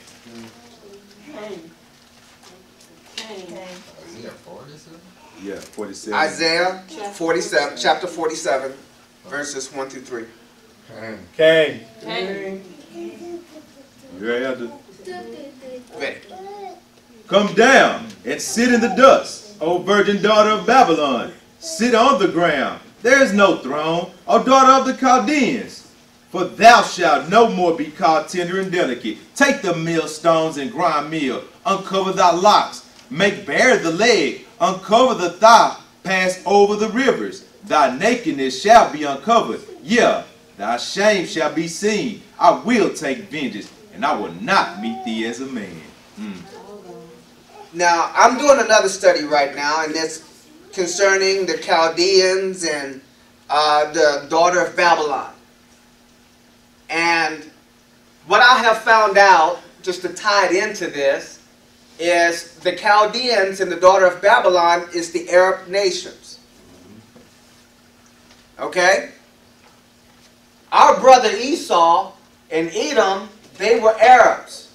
Speaker 2: Yeah, 47.
Speaker 4: Isaiah 47, chapter 47, verses 1 through 3.
Speaker 1: King.
Speaker 2: You ready, Elder?
Speaker 4: Ready.
Speaker 2: Come down and sit in the dust, O virgin daughter of Babylon. Sit on the ground. There is no throne, O daughter of the Chaldeans. For thou shalt no more be called tender and delicate. Take the millstones and grind meal. Uncover thy locks. Make bare the leg. Uncover the thigh. Pass over the rivers. Thy nakedness shall be uncovered. Yeah, thy shame shall be seen. I will take vengeance, and I will not meet thee as a man. Mm.
Speaker 4: Now, I'm doing another study right now, and it's concerning the Chaldeans and uh, the daughter of Babylon. And what I have found out, just to tie it into this, is the Chaldeans and the daughter of Babylon is the Arab nations. Okay? Our brother Esau and Edom, they were Arabs.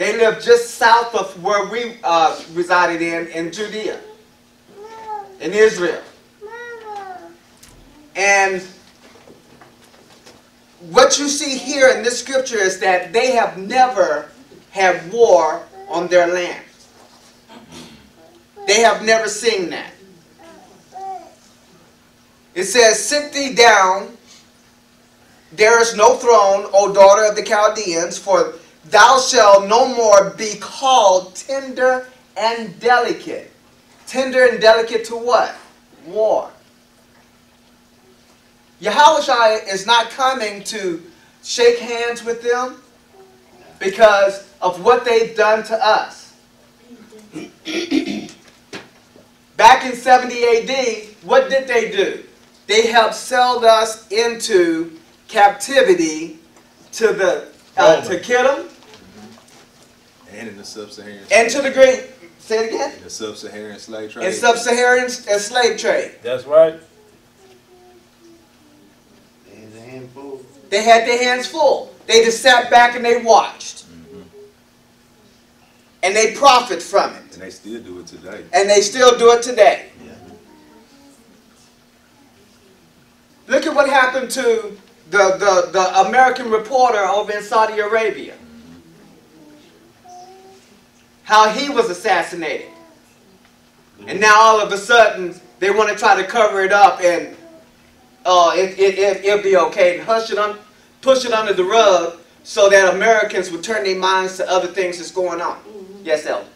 Speaker 4: They lived just south of where we uh, resided in, in Judea, in Israel. And what you see here in this scripture is that they have never had war on their land. They have never seen that. It says, Sit thee down, there is no throne, O daughter of the Chaldeans, for thou shalt no more be called tender and delicate. Tender and delicate to what? War. Yahushua is not coming to shake hands with them because of what they've done to us. Back in 70 AD, what did they do? They helped sell us into captivity to the uh, to Kittim
Speaker 2: And in the sub-Saharan,
Speaker 4: and to the great. Say it again.
Speaker 2: in the sub-Saharan slave trade.
Speaker 4: And sub-Saharan uh, slave trade.
Speaker 1: That's right.
Speaker 7: There's a handful.
Speaker 4: They had their hands full. They just sat back and they watched. And they profit from it.
Speaker 2: and they still do it today.
Speaker 4: And they still do it today. Look at what happened to the, the, the American reporter over in Saudi Arabia. How he was assassinated. And now all of a sudden, they want to try to cover it up and uh, it, it, it, it'll be okay. And hush it on, push it under the rug so that Americans would turn their minds to other things that's going on. Yes, Elder.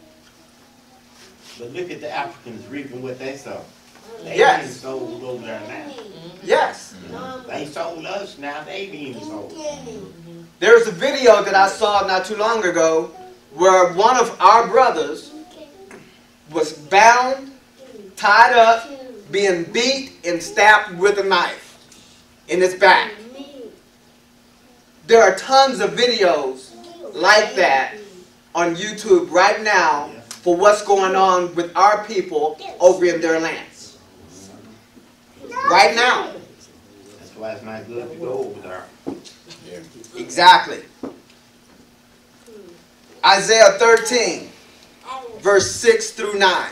Speaker 7: But look at the Africans reaping what they sow. They
Speaker 4: Yes.
Speaker 7: sold over there now.
Speaker 4: Yes.
Speaker 7: They sold us, now they being sold.
Speaker 4: There's a video that I saw not too long ago where one of our brothers was bound, tied up, being beat and stabbed with a knife in his back. There are tons of videos like that on YouTube right now for what's going on with our people over in their lands. Right now.
Speaker 7: It's not good to go over there.
Speaker 4: Exactly. Isaiah 13, verse 6 through 9.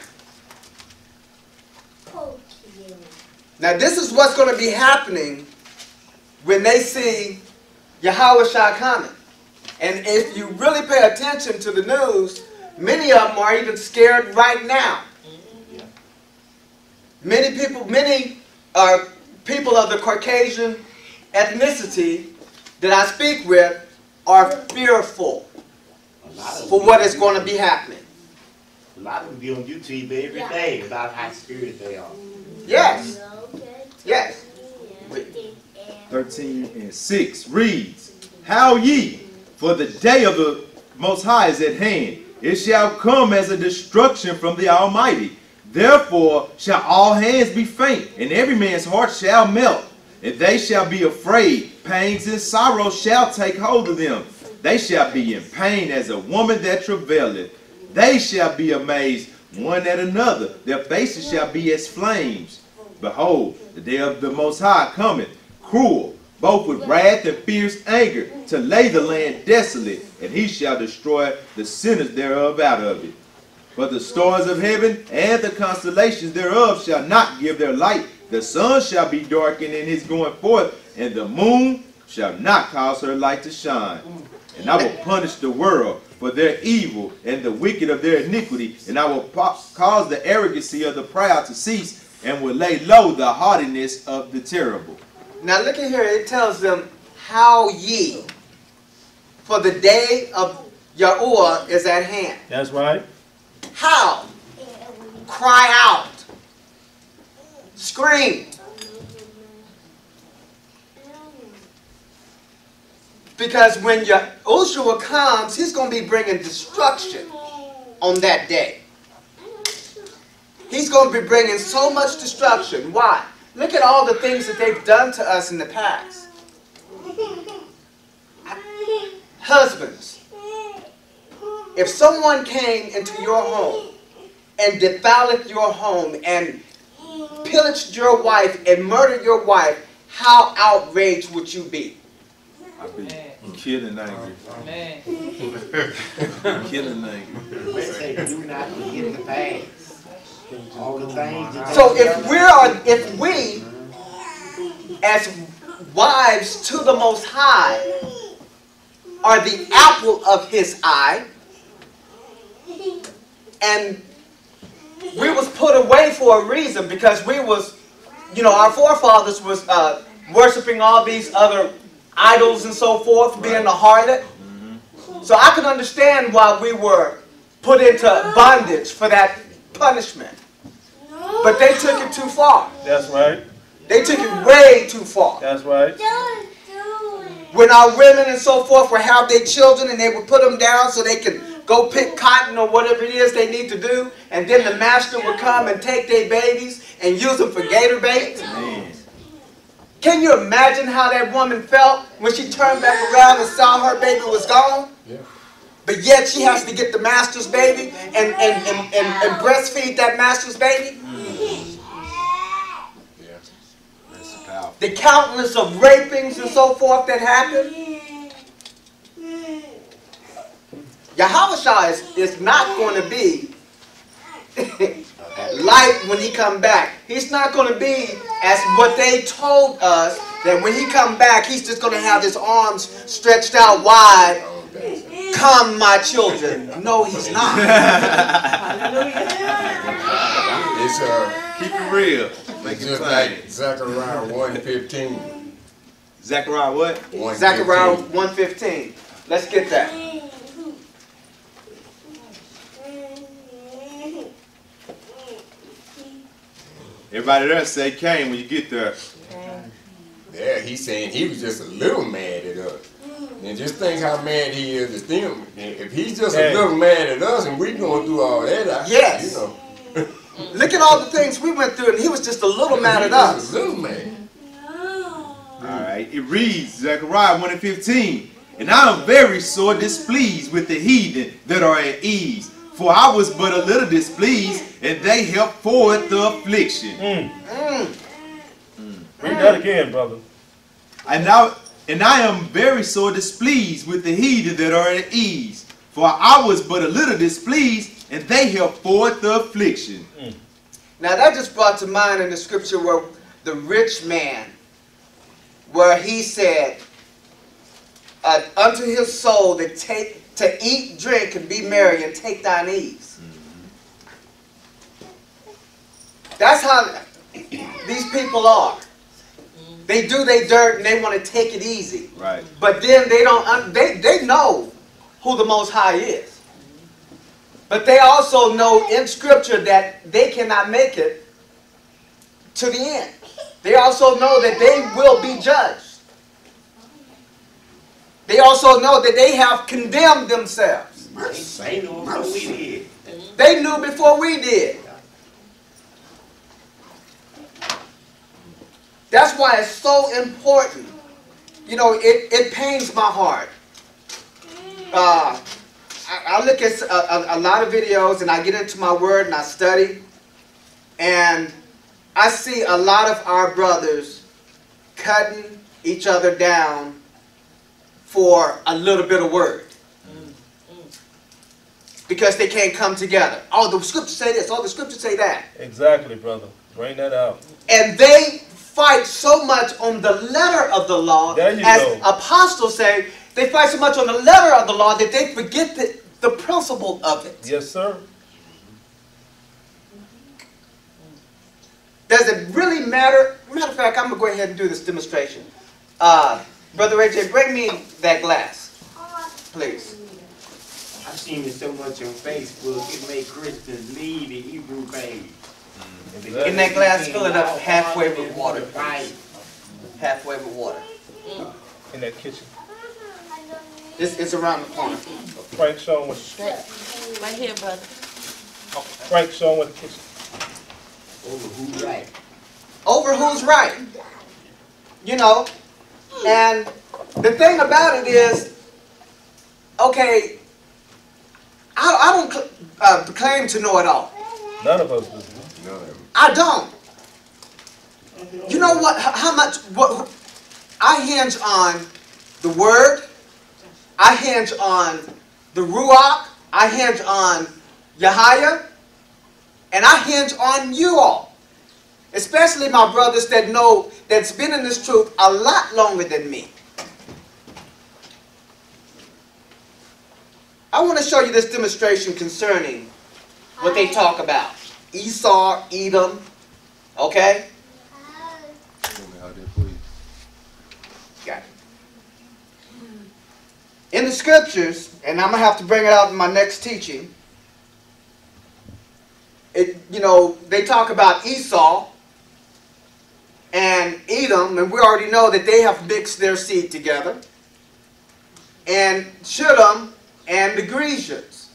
Speaker 4: Now, this is what's going to be happening when they see Yahweh coming. And if you really pay attention to the news, many of them are even scared right now. Many people, many uh, people of the Caucasian ethnicity that I speak with are fearful
Speaker 7: A lot of
Speaker 4: for
Speaker 7: them
Speaker 4: what
Speaker 7: be
Speaker 4: is
Speaker 7: on
Speaker 4: going to be happening.
Speaker 7: A lot of them be on YouTube every day about how serious they are.
Speaker 4: Yes, yes.
Speaker 2: 13 and 6 reads, How ye, for the day of the Most High is at hand. It shall come as a destruction from the Almighty. Therefore shall all hands be faint, and every man's heart shall melt. And they shall be afraid. Pains and sorrow shall take hold of them. They shall be in pain as a woman that travaileth. They shall be amazed one at another. Their faces shall be as flames. Behold, the day of the Most High cometh, cruel, both with wrath and fierce anger, to lay the land desolate, and he shall destroy the sinners thereof out of it. For the stars of heaven and the constellations thereof shall not give their light. The sun shall be darkened in his going forth, and the moon shall not cause her light to shine. And I will punish the world for their evil and the wicked of their iniquity, and I will cause the arrogancy of the proud to cease, and will lay low the haughtiness of the terrible.
Speaker 4: Now look at here. It tells them how ye, for the day of Yahuwah is at hand.
Speaker 1: That's right.
Speaker 4: How? Cry out. Scream. Because when Yahushua comes, he's going to be bringing destruction on that day. He's going to be bringing so much destruction. Why? Look at all the things that they've done to us in the past. Husbands, if someone came into your home and defiled your home and pillaged your wife and murdered your wife, how outraged would you be?
Speaker 2: I'd be killing angry.
Speaker 8: Man.
Speaker 2: Killing angry.
Speaker 7: They say, do not forget the past. All the things.
Speaker 4: So if we are, if we, as wives to the Most High, are the apple of His eye, and we was put away for a reason because we was, you know, our forefathers was uh, worshiping all these other idols and so forth, being a harlot. So I can understand why we were put into bondage for that punishment. But they took it too far.
Speaker 1: That's right.
Speaker 4: They took it way too far.
Speaker 1: That's right.
Speaker 4: When our women and so forth would have their children and they would put them down so they could go pick cotton or whatever it is they need to do, and then the master would come and take their babies and use them for gator bait. Can you imagine how that woman felt when she turned back around and saw her baby was gone?
Speaker 6: Yeah.
Speaker 4: But yet she has to get the master's baby and, and, and, and, and breastfeed that master's baby?
Speaker 6: Yeah.
Speaker 4: The countless of rapings and so forth that happen? Yahweh is, is not going to be like when he come back. He's not going to be as what they told us that when he come back, he's just going to have his arms stretched out wide.
Speaker 6: That's it.
Speaker 4: Come, my children. No, he's not.
Speaker 6: It's, uh,
Speaker 2: Keep it real. Make
Speaker 6: it's
Speaker 2: it
Speaker 6: just
Speaker 2: plain.
Speaker 6: like Zechariah one fifteen.
Speaker 2: Zechariah what?
Speaker 4: Zechariah 115. Let's get that.
Speaker 2: Everybody there say Cain when you get there.
Speaker 6: Yeah, he's saying he was just a little mad at us. Mm. And just think how mad he is at them. If he's just
Speaker 1: Hey.
Speaker 6: a little mad at us and we going through all that, I,
Speaker 4: Yes.
Speaker 6: you know.
Speaker 4: Look at all the things we went through, and he was just a little mad
Speaker 6: he
Speaker 4: at us.
Speaker 6: A little mad.
Speaker 2: Alright, it reads, Zechariah 1 and 15. And I am very sore displeased with the heathen that are at ease. For I was but a little displeased, and they helped forward the affliction. Mm. Mm.
Speaker 1: Read mm. that again, brother.
Speaker 2: And now, and I am very sore displeased with the heathen that are at ease. For I was but a little displeased, and they helped forward the affliction.
Speaker 4: Now that just brought to mind in the scripture where the rich man, where he said, uh, unto his soul to take to eat, drink, and be merry, and take thine ease. That's how these people are. They do their dirt and they want to take it easy.
Speaker 2: Right.
Speaker 4: But then they don't, they, they know who the Most High is. But they also know in Scripture that they cannot make it to the end. They also know that they will be judged. They also know that they have condemned themselves.
Speaker 7: They know what we did.
Speaker 4: They knew before we did. That's why it's so important. You know, it, it pains my heart. Uh, I, I look at a, a, a lot of videos and I get into my word and I study. And I see a lot of our brothers cutting each other down for a little bit of word because they can't come together. All the scriptures say this. all the scriptures say that.
Speaker 1: Exactly, brother. Bring that out.
Speaker 4: And they fight so much on the letter of the law,
Speaker 1: There you
Speaker 4: as
Speaker 1: go.
Speaker 4: apostles say, they fight so much on the letter of the law that they forget the, the principle of it.
Speaker 1: Yes, sir.
Speaker 4: Does it really matter? Matter of fact, I'm gonna go ahead and do this demonstration. Uh, Brother AJ, bring me that glass, please.
Speaker 7: I've seen it so much on Facebook, it made Christians leave the Hebrew faith. Mm-hmm.
Speaker 4: In that glass, fill it up halfway with water,
Speaker 7: Right.
Speaker 4: halfway with water.
Speaker 1: In that kitchen.
Speaker 4: It's, it's around the corner.
Speaker 1: Frank showing with,
Speaker 8: Right here, brother.
Speaker 1: Frank showing with the kitchen.
Speaker 7: Over who's right?
Speaker 4: over who's right. You know, and the thing about it is, okay, I, I don't cl- uh, claim to know it all.
Speaker 1: None of us do.
Speaker 6: None of.
Speaker 4: I don't. You know what? How, how much? What? I hinge on the word. I hinge on the ruach. I hinge on Yahya, and I hinge on you all, especially my brothers that know that's been in this truth a lot longer than me. I want to show you this demonstration concerning what they talk about. Esau, Edom, okay? Got it. In the scriptures, and I'm gonna have to bring it out in my next teaching. It, you know, they talk about Esau and Edom, and we already know that they have mixed their seed together. And Shittim and the Grecians.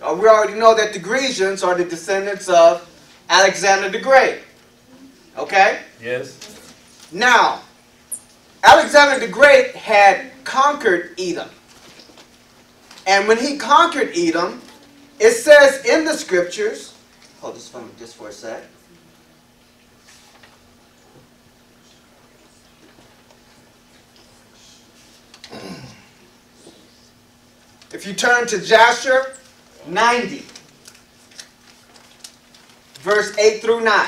Speaker 4: Uh, we already know that the Grecians are the descendants of Alexander the Great. Okay?
Speaker 1: Yes.
Speaker 4: Now, Alexander the Great had conquered Edom. And when he conquered Edom, it says in the scriptures, hold this for just for a sec. If you turn to Jasher 90, verse 8 through 9.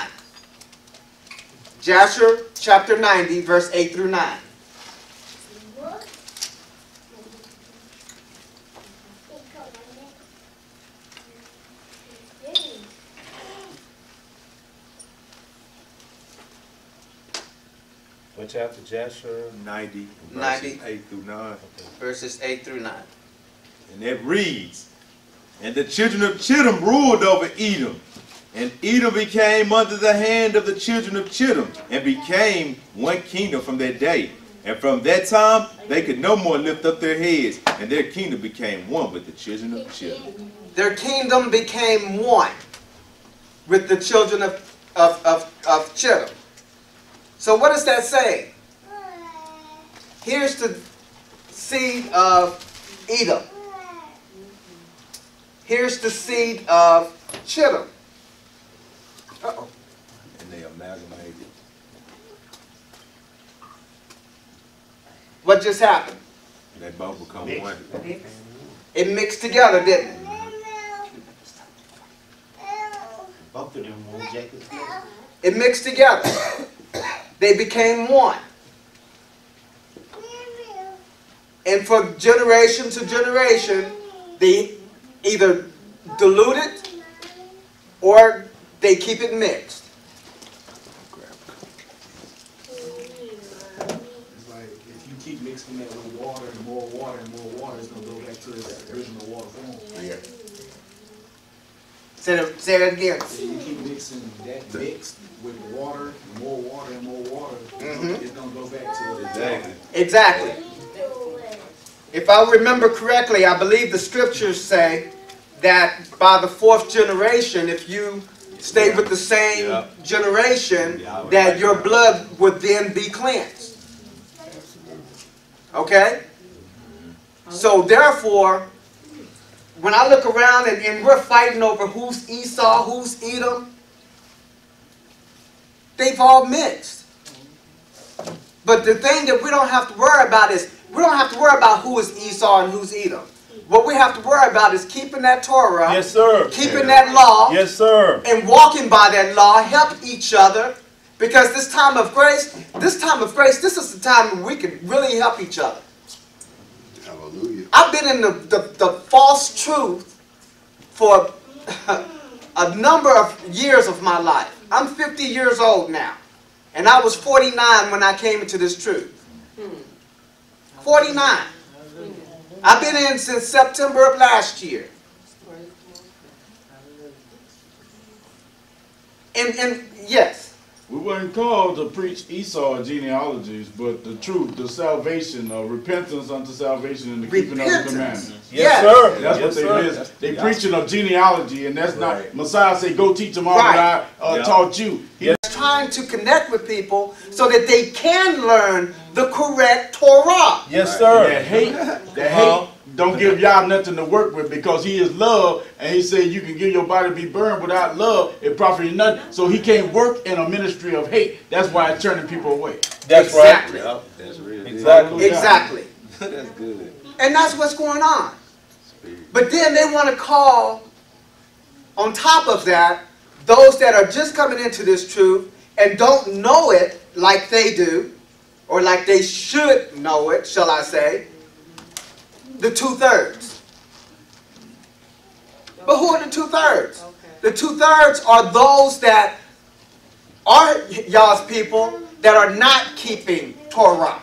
Speaker 4: Jasher chapter 90, verse 8 through 9.
Speaker 1: Which after Jasher,
Speaker 2: 90,
Speaker 4: 90.
Speaker 2: verses 8 through 9.
Speaker 4: Verses 8 through 9.
Speaker 2: And it reads, And the children of Chittim ruled over Edom. And Edom became under the hand of the children of Chittim, and became one kingdom from that day. And from that time, they could no more lift up their heads, and their kingdom became one with the children of Chittim.
Speaker 4: Their kingdom became one with the children of, of, of, of Chittim. So what does that say? Here's the seed of Edom. Here's the seed of Chittim. Uh-oh.
Speaker 2: And they amalgamated.
Speaker 4: What just happened?
Speaker 2: They both become one.
Speaker 4: It mixed together, didn't it?
Speaker 7: Both of them on Jacob's.
Speaker 4: It mixed together. They became one. And for generation to generation, they either dilute it or they keep it mixed.
Speaker 5: It's like if you keep mixing that with water and more water and more water, it's gonna go back to its original water form.
Speaker 6: Yeah.
Speaker 4: Say that, say that again.
Speaker 5: If you keep mixing that mixed with water, more water and more water,
Speaker 4: Mhm.
Speaker 5: it's gonna go back to its
Speaker 2: Exactly.
Speaker 4: Exactly. If I remember correctly, I believe the scriptures say that by the fourth generation, if you stay with the same
Speaker 2: Yeah.
Speaker 4: generation,
Speaker 2: Yeah,
Speaker 4: that
Speaker 2: like
Speaker 4: your
Speaker 2: that.
Speaker 4: blood would then be cleansed. Okay? So therefore, when I look around and, and we're fighting over who's Esau, who's Edom, they've all mixed. But the thing that we don't have to worry about is we don't have to worry about who is Esau and who's Edom. What we have to worry about is keeping that Torah,
Speaker 1: yes sir.
Speaker 4: keeping that law,
Speaker 1: Yes sir.
Speaker 4: and walking by that law, help each other. Because this time of grace, this time of grace, this is the time when we can really help each other.
Speaker 6: Hallelujah.
Speaker 4: I've been in the, the, the false truth for a number of years of my life. I'm 50 years old now. And I was 49 when I came into this truth. 49. I've been in since September of last year. And, and yes,
Speaker 8: We weren't called to preach Esau genealogies, but the truth, the salvation, uh, repentance unto salvation and the keeping of the commandments.
Speaker 1: Yes,
Speaker 4: Yes.
Speaker 1: sir.
Speaker 8: That's
Speaker 1: yes,
Speaker 8: what they
Speaker 1: sir.
Speaker 8: miss. They preaching of genealogy, and that's
Speaker 6: Right.
Speaker 8: not Messiah say, "Go teach them all
Speaker 4: Right.
Speaker 8: that I uh,
Speaker 1: Yeah.
Speaker 8: taught you." He
Speaker 4: Trying to connect with people so that they can learn the correct Torah.
Speaker 1: Yes, sir.
Speaker 8: That hate, that
Speaker 1: Uh-huh.
Speaker 8: hate, don't give y'all nothing to work with because he is love, and he said you can give your body to be burned without love, it profit you nothing. So he can't work in a ministry of hate. That's why it's turning people away.
Speaker 1: That's
Speaker 4: Exactly.
Speaker 1: right.
Speaker 9: That's real.
Speaker 1: Exactly.
Speaker 4: Exactly.
Speaker 9: That's good.
Speaker 4: And that's what's going on. But then they want to call, on top of that, those that are just coming into this truth and don't know it like they do, or like they should know it, shall I say, the two thirds. But who are the two thirds? The two thirds are those that are y'all's people that are not keeping Torah.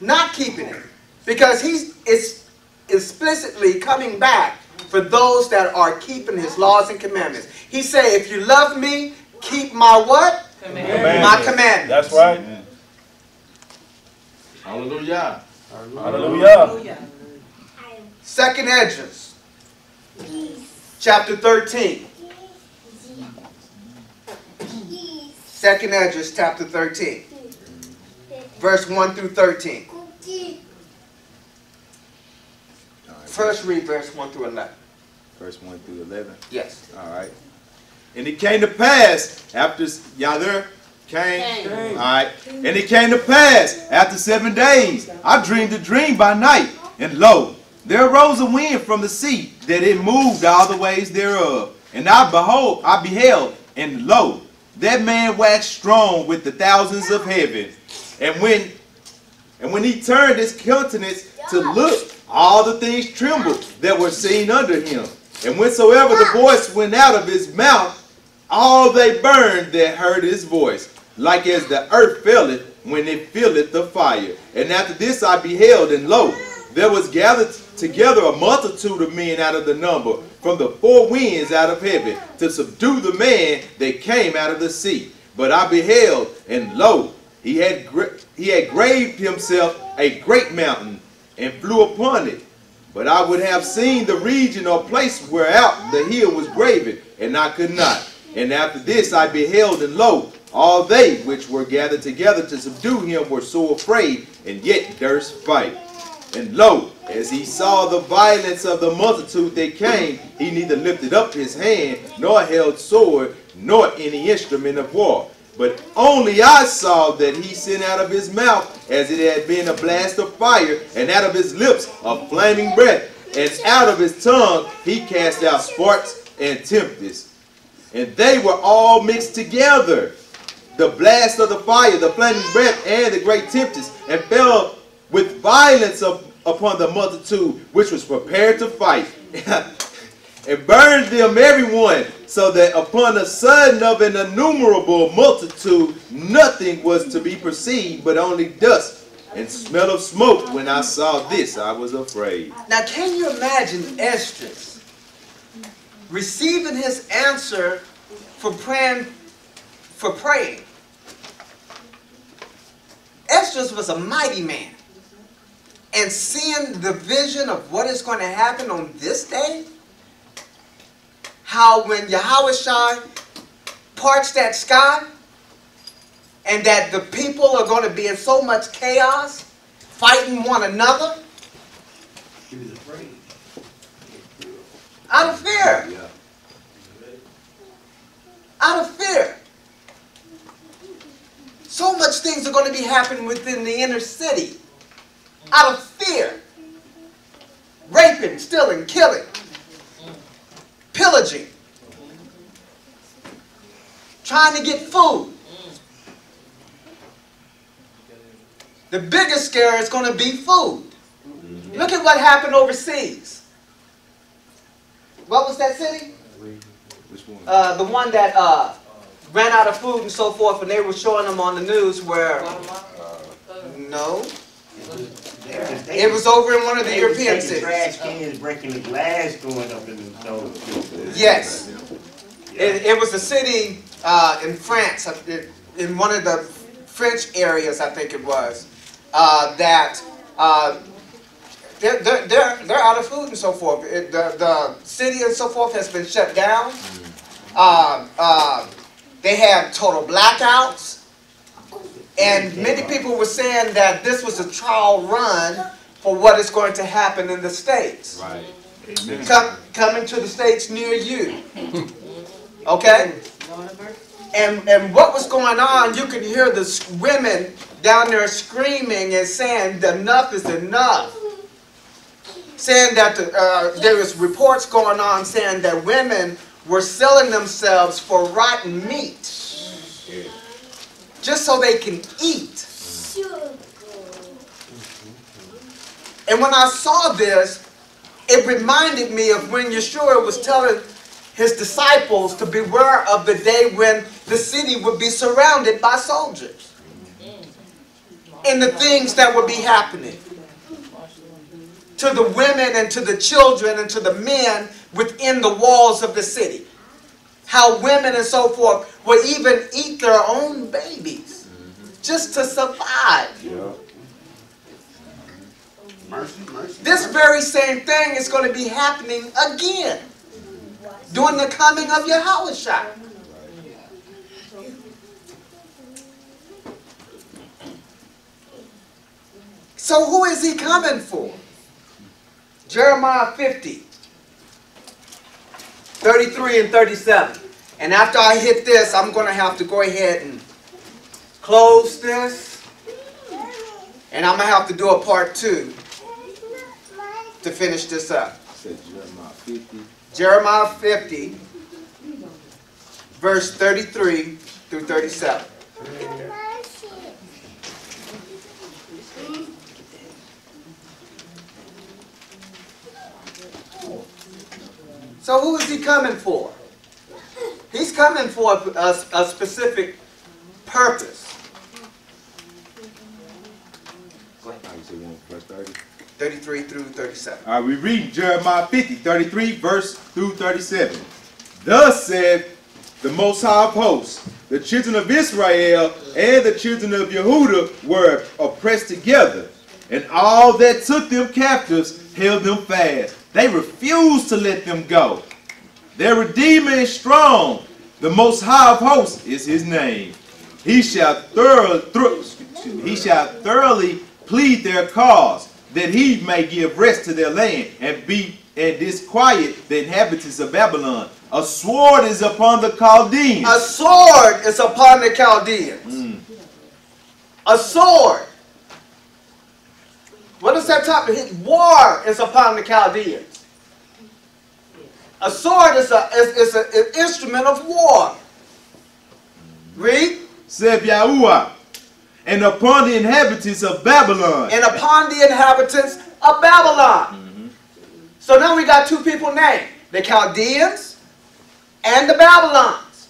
Speaker 4: Not keeping it. Because he's is explicitly coming back for those that are keeping his laws and commandments. He said, if you love me, keep my what? My commandments.
Speaker 1: That's right.
Speaker 8: Amen. Hallelujah.
Speaker 1: Hallelujah.
Speaker 4: Second Esdras, chapter 13. Second Esdras, chapter 13, verse 1 through 13. First read verse 1 through 11.
Speaker 2: Verse 1 through 11.
Speaker 4: Yes.
Speaker 2: All right. And it came to pass after y'all there came. All right. And it came to pass after seven days. I dreamed a dream by night, and lo, there arose a wind from the sea that it moved all the ways thereof. And I behold, I beheld, and lo, that man waxed strong with the thousands of heaven. And when and when he turned his countenance to look, all the things trembled that were seen under him. And whensoever the voice went out of his mouth, all they burned that heard his voice, like as the earth filleth when it filleth the fire. And after this I beheld, and lo, there was gathered together a multitude of men out of the number, from the four winds out of heaven, to subdue the man that came out of the sea. But I beheld, and lo, he had he had graved himself a great mountain, and flew upon it. But I would have seen the region or place whereout the hill was graven, and I could not. And after this I beheld, and lo, all they which were gathered together to subdue him were so afraid, and yet durst fight. And lo, as he saw the violence of the multitude that came, he neither lifted up his hand, nor held sword, nor any instrument of war. But only I saw that he sent out of his mouth as it had been a blast of fire, and out of his lips a flaming breath, and out of his tongue he cast out sparks and tempests. And they were all mixed together, the blast of the fire, the flaming breath, and the great tempest, and fell with violence up, upon the multitude which was prepared to fight. and burned them everyone, so that upon the sudden of an innumerable multitude nothing was to be perceived, but only dust and smell of smoke. When I saw this, I was afraid.
Speaker 4: Now, can you imagine Esdras receiving his answer for praying? For praying, Esdras was a mighty man, and seeing the vision of what is going to happen on this day, how when Yahweh Shai parts that sky, and that the people are going to be in so much chaos, fighting one another.
Speaker 7: He was afraid.
Speaker 4: Out of fear. Out of fear. So much things are going to be happening within the inner city. Out of fear. Raping, stealing, killing. Pillaging. Trying to get food. The biggest scare is going to be food. Look at what happened overseas. What was that city? Uh, the one that uh, ran out of food and so forth, and they were showing them on the news where. No, it was over in one of the
Speaker 7: They
Speaker 4: European
Speaker 7: taking
Speaker 4: cities.
Speaker 7: Trash cans, breaking the glass, going up in the stove.
Speaker 4: Yes, it, it was a city uh, in France, uh, in- in one of the French areas, I think it was, uh, that uh, they're, they're, they're, they're out of food and so forth. It, the, the city and so forth has been shut down. Uh, uh, they had total blackouts. And many people were saying that this was a trial run for what is going to happen in the States.
Speaker 6: Right.
Speaker 4: Come, coming to the States near you. Okay? And, and what was going on, you could hear the women down there screaming and saying, enough is enough. Saying that the, uh, there was reports going on saying that women were selling themselves for rotten meat just so they can eat. And when I saw this, it reminded me of when Yeshua was telling his disciples to beware of the day when the city would be surrounded by soldiers. And the things that would be happening to the women and to the children and to the men within the walls of the city. How women and so forth would even eat their own babies just to survive.
Speaker 6: Yeah.
Speaker 3: Mercy, mercy.
Speaker 4: This very same thing is going to be happening again during the coming of Yahushua. So who is he coming for? Jeremiah 50, 33 and 37. And after I hit this, I'm going to have to go ahead and close this. And I'm going to have to do a part two to finish this up.
Speaker 2: Jeremiah 50.
Speaker 4: Jeremiah 50, verse 33 through 37. So who is he coming for? He's coming for a, a specific purpose.
Speaker 2: Say one verse 30?
Speaker 4: 33 through 37.
Speaker 2: All right, we read Jeremiah 50, 33, verse through 37. Thus said the Most High of Hosts, the children of Israel and the children of Yehuda were oppressed together, and all that took them captives held them fast. They refuse to let them go. Their Redeemer is strong. The Most High of Hosts is his name. He shall thoroughly, he shall thoroughly plead their cause, that he may give rest to their land and be and disquiet the inhabitants of Babylon. A sword is upon the Chaldeans.
Speaker 4: A sword is upon the Chaldeans. Mm. A sword. What is that topic? His War is upon the Chaldeans. A sword is a is, is a, an instrument of war. Read.
Speaker 2: said Yahuwah, and upon the inhabitants of Babylon.
Speaker 4: And upon the inhabitants of Babylon. Mm-hmm. So now we got two people named. The Chaldeans and the Babylons.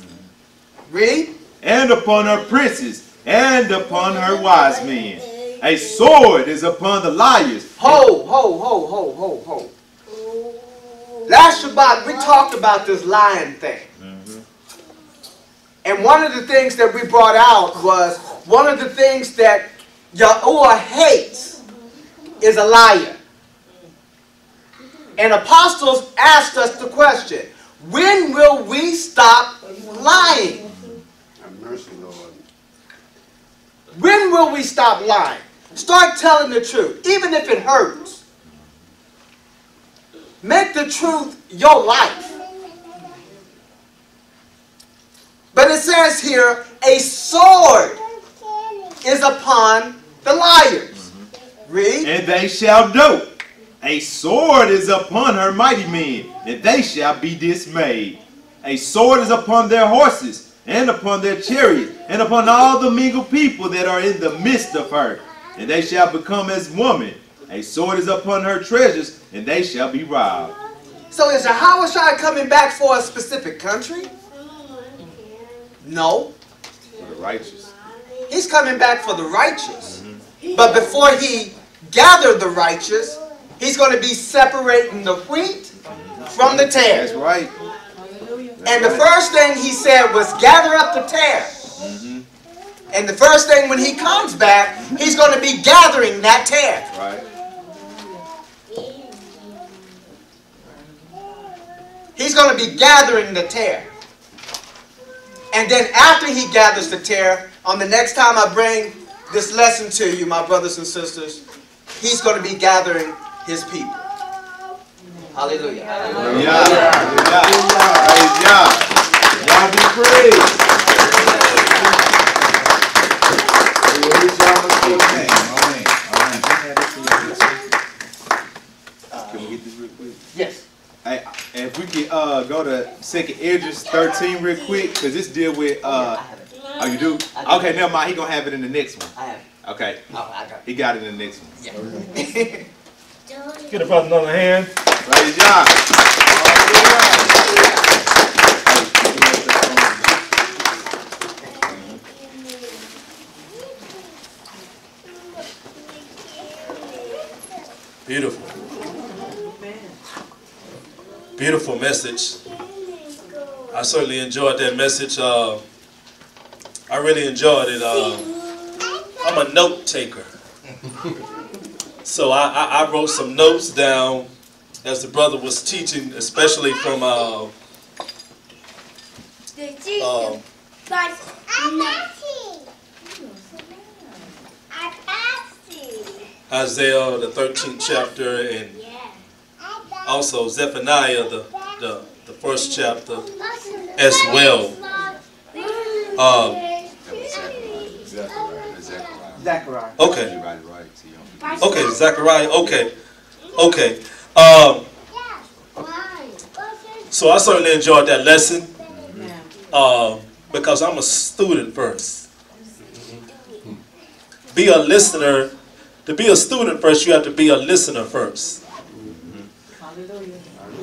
Speaker 4: Mm-hmm. Read.
Speaker 2: and upon her princes, and upon her wise men. A sword is upon the liars.
Speaker 4: Ho, ho, ho, ho, ho, ho. Last Shabbat, we talked about this lying thing. And one of the things that we brought out was one of the things that Yahuwah hates is a liar. And apostles asked us the question, when will we stop lying?
Speaker 3: Have mercy, Lord.
Speaker 4: When will we stop lying? Start telling the truth, even if it hurts. Make the truth your life. But it says here, a sword is upon the liars. Mm-hmm. Read.
Speaker 2: And they shall dote. A sword is upon her mighty men, and they shall be dismayed. A sword is upon their horses, and upon their chariots, and upon all the mingled people that are in the midst of her. And they shall become as woman. A sword is upon her treasures, and they shall be robbed.
Speaker 4: So is Yahushua coming back for a specific country? No.
Speaker 2: For the righteous.
Speaker 4: He's coming back for the righteous. But before he gathered the righteous, he's going to be separating the wheat from the
Speaker 2: That's
Speaker 4: tares.
Speaker 2: right.
Speaker 4: And the first thing he said was, gather up the tares. And the first thing when he comes back, he's going to be gathering that tare.
Speaker 2: Right.
Speaker 4: He's going to be gathering the tare. And then after he gathers the tare, on the next time I bring this lesson to you, my brothers and sisters, he's going to be gathering his people. Hallelujah.
Speaker 2: Yeah. Yeah. Praise God.
Speaker 8: God be praised. Praise Yahweh's good name. Amen. Amen.
Speaker 2: Can we get this real quick?
Speaker 4: Yes.
Speaker 2: Hey, if we could uh, go to Second Esdras 13 real quick, because this deal with, uh, oh, you do? Okay, never mind. He gonna have it in the next one.
Speaker 4: I have.
Speaker 2: Okay,
Speaker 4: Oh, I got
Speaker 2: he got it in the next one.
Speaker 4: it.
Speaker 1: Get a brother another hand.
Speaker 2: Praise God.
Speaker 1: Beautiful. Beautiful message. I certainly enjoyed that message. Uh, I really enjoyed it. Uh, I'm a note taker. So I, I, I wrote some notes down as the brother was teaching, especially from uh, uh, Isaiah, the 13th chapter, and also Zephaniah, the, the, the first chapter as well. Uh,
Speaker 4: Zechariah.
Speaker 1: okay.
Speaker 2: Right, right. See, you
Speaker 1: Okay, Zechariah, okay, okay. Um, so I certainly enjoyed that lesson uh, because I'm a student first. Be a listener. To be a student first, you have to be a listener first.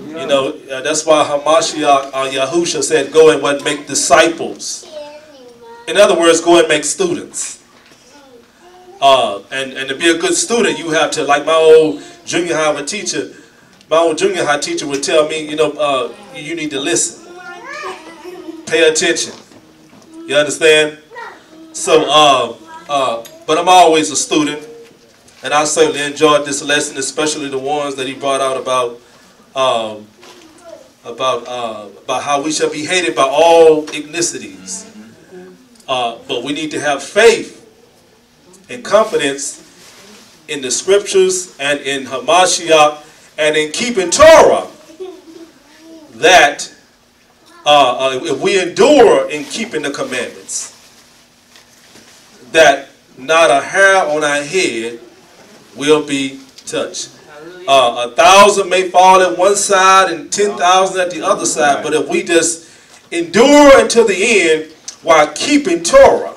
Speaker 1: You know, uh, that's why Hamashiach uh, Yahusha said, go and what, make disciples. In other words, go and make students. Uh, and, and to be a good student, you have to, like my old junior high teacher, my old junior high teacher would tell me, you know, uh, you need to listen. Pay attention. You understand? So, uh, uh, but I'm always a student. And I certainly enjoyed this lesson, especially the ones that he brought out about um, about uh, about how we shall be hated by all ethnicities. Uh, but we need to have faith and confidence in the scriptures and in Hamashiach and in keeping Torah that uh, uh, if we endure in keeping the commandments, that not a hair on our head will be touched. Uh, a thousand may fall at one side and ten thousand at the other side, but if we just endure until the end while keeping Torah,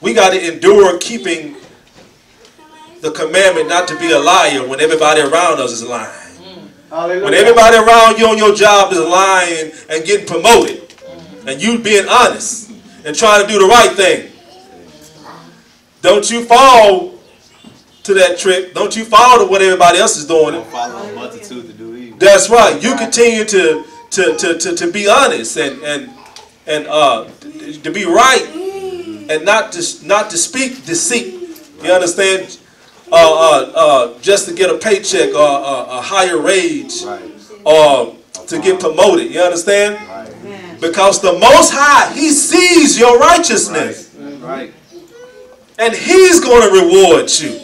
Speaker 1: we got to endure keeping the commandment not to be a liar when everybody around us is lying. When everybody around you on your job is lying and getting promoted, and you being honest and trying to do the right thing, don't you fall to that trick. Don't you fall to what everybody else is doing.
Speaker 2: Don't follow a multitude to do evil.
Speaker 1: That's right. You continue to to, to, to, to be honest and and and uh to be right and not to not to speak deceit. You understand? Uh, uh, uh, just to get a paycheck or a, a higher wage
Speaker 2: Right.
Speaker 1: or to get promoted. You understand?
Speaker 2: Right.
Speaker 1: Because the Most High, He sees your righteousness
Speaker 2: Right.
Speaker 1: And He's going to reward you.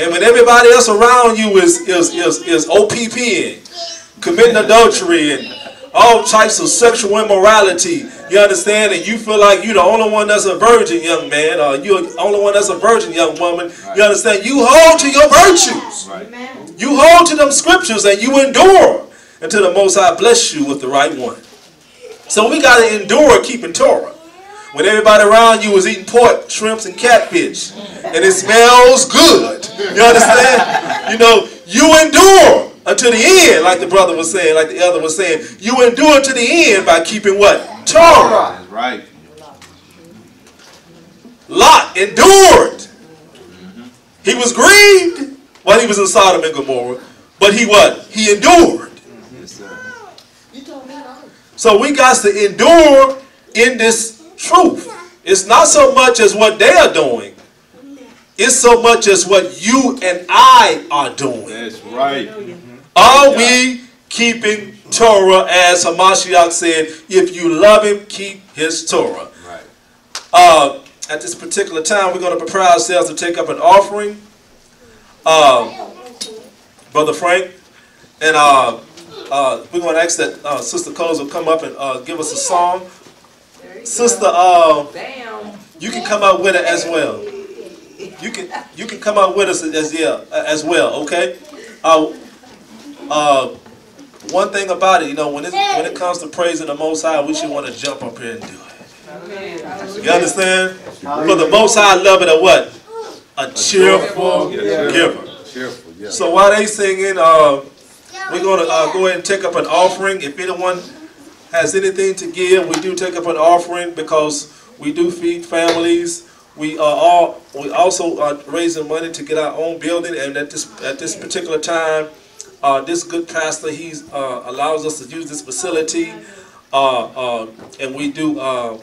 Speaker 1: And when everybody else around you is is is is OPPing, committing adultery and all types of sexual immorality, you understand, and you feel like you're the only one that's a virgin, young man, or you're the only one that's a virgin, young woman. You understand? You hold to your virtues.
Speaker 2: Right.
Speaker 1: You hold to them scriptures and you endure until the Most High bless you with the right one. So we got to endure keeping Torah. When everybody around you is eating pork, shrimps, and catfish, and it smells good, you understand? You know, you endure until the end, like the brother was saying, like the other was saying. You endure to the end by keeping what? Torah.
Speaker 2: That's right.
Speaker 1: Lot endured. He was grieved while he was in Sodom and Gomorrah, but he what? He endured.
Speaker 2: Yes, sir.
Speaker 1: So we got to endure in this truth. It's not so much as what they are doing. It's so much as what you and I are doing.
Speaker 2: That's right.
Speaker 1: Are we keeping Torah as Hamashiach said, if you love him, keep his Torah.
Speaker 6: Right.
Speaker 1: Uh, at this particular time, we're going to prepare ourselves to take up an offering. Uh, Brother Frank, and uh, uh, we're going to ask that uh, Sister Coles will come up and uh, give us a song. Sister, uh, you can come out with it as well. You can you can come out with us as yeah as well. Okay. Uh, uh, one thing about it, you know, when it when it comes to praising the Most High, we should want to jump up here and do it. You understand? For the Most High love it or what? A cheerful giver. So while they singing, uh, we're gonna uh, go ahead and take up an offering. If anyone has anything to give, we do take up an offering because we do feed families. We are all we also are raising money to get our own building, and at this at this particular time, uh, this good pastor he's uh, allows us to use this facility, uh, uh, and we do uh,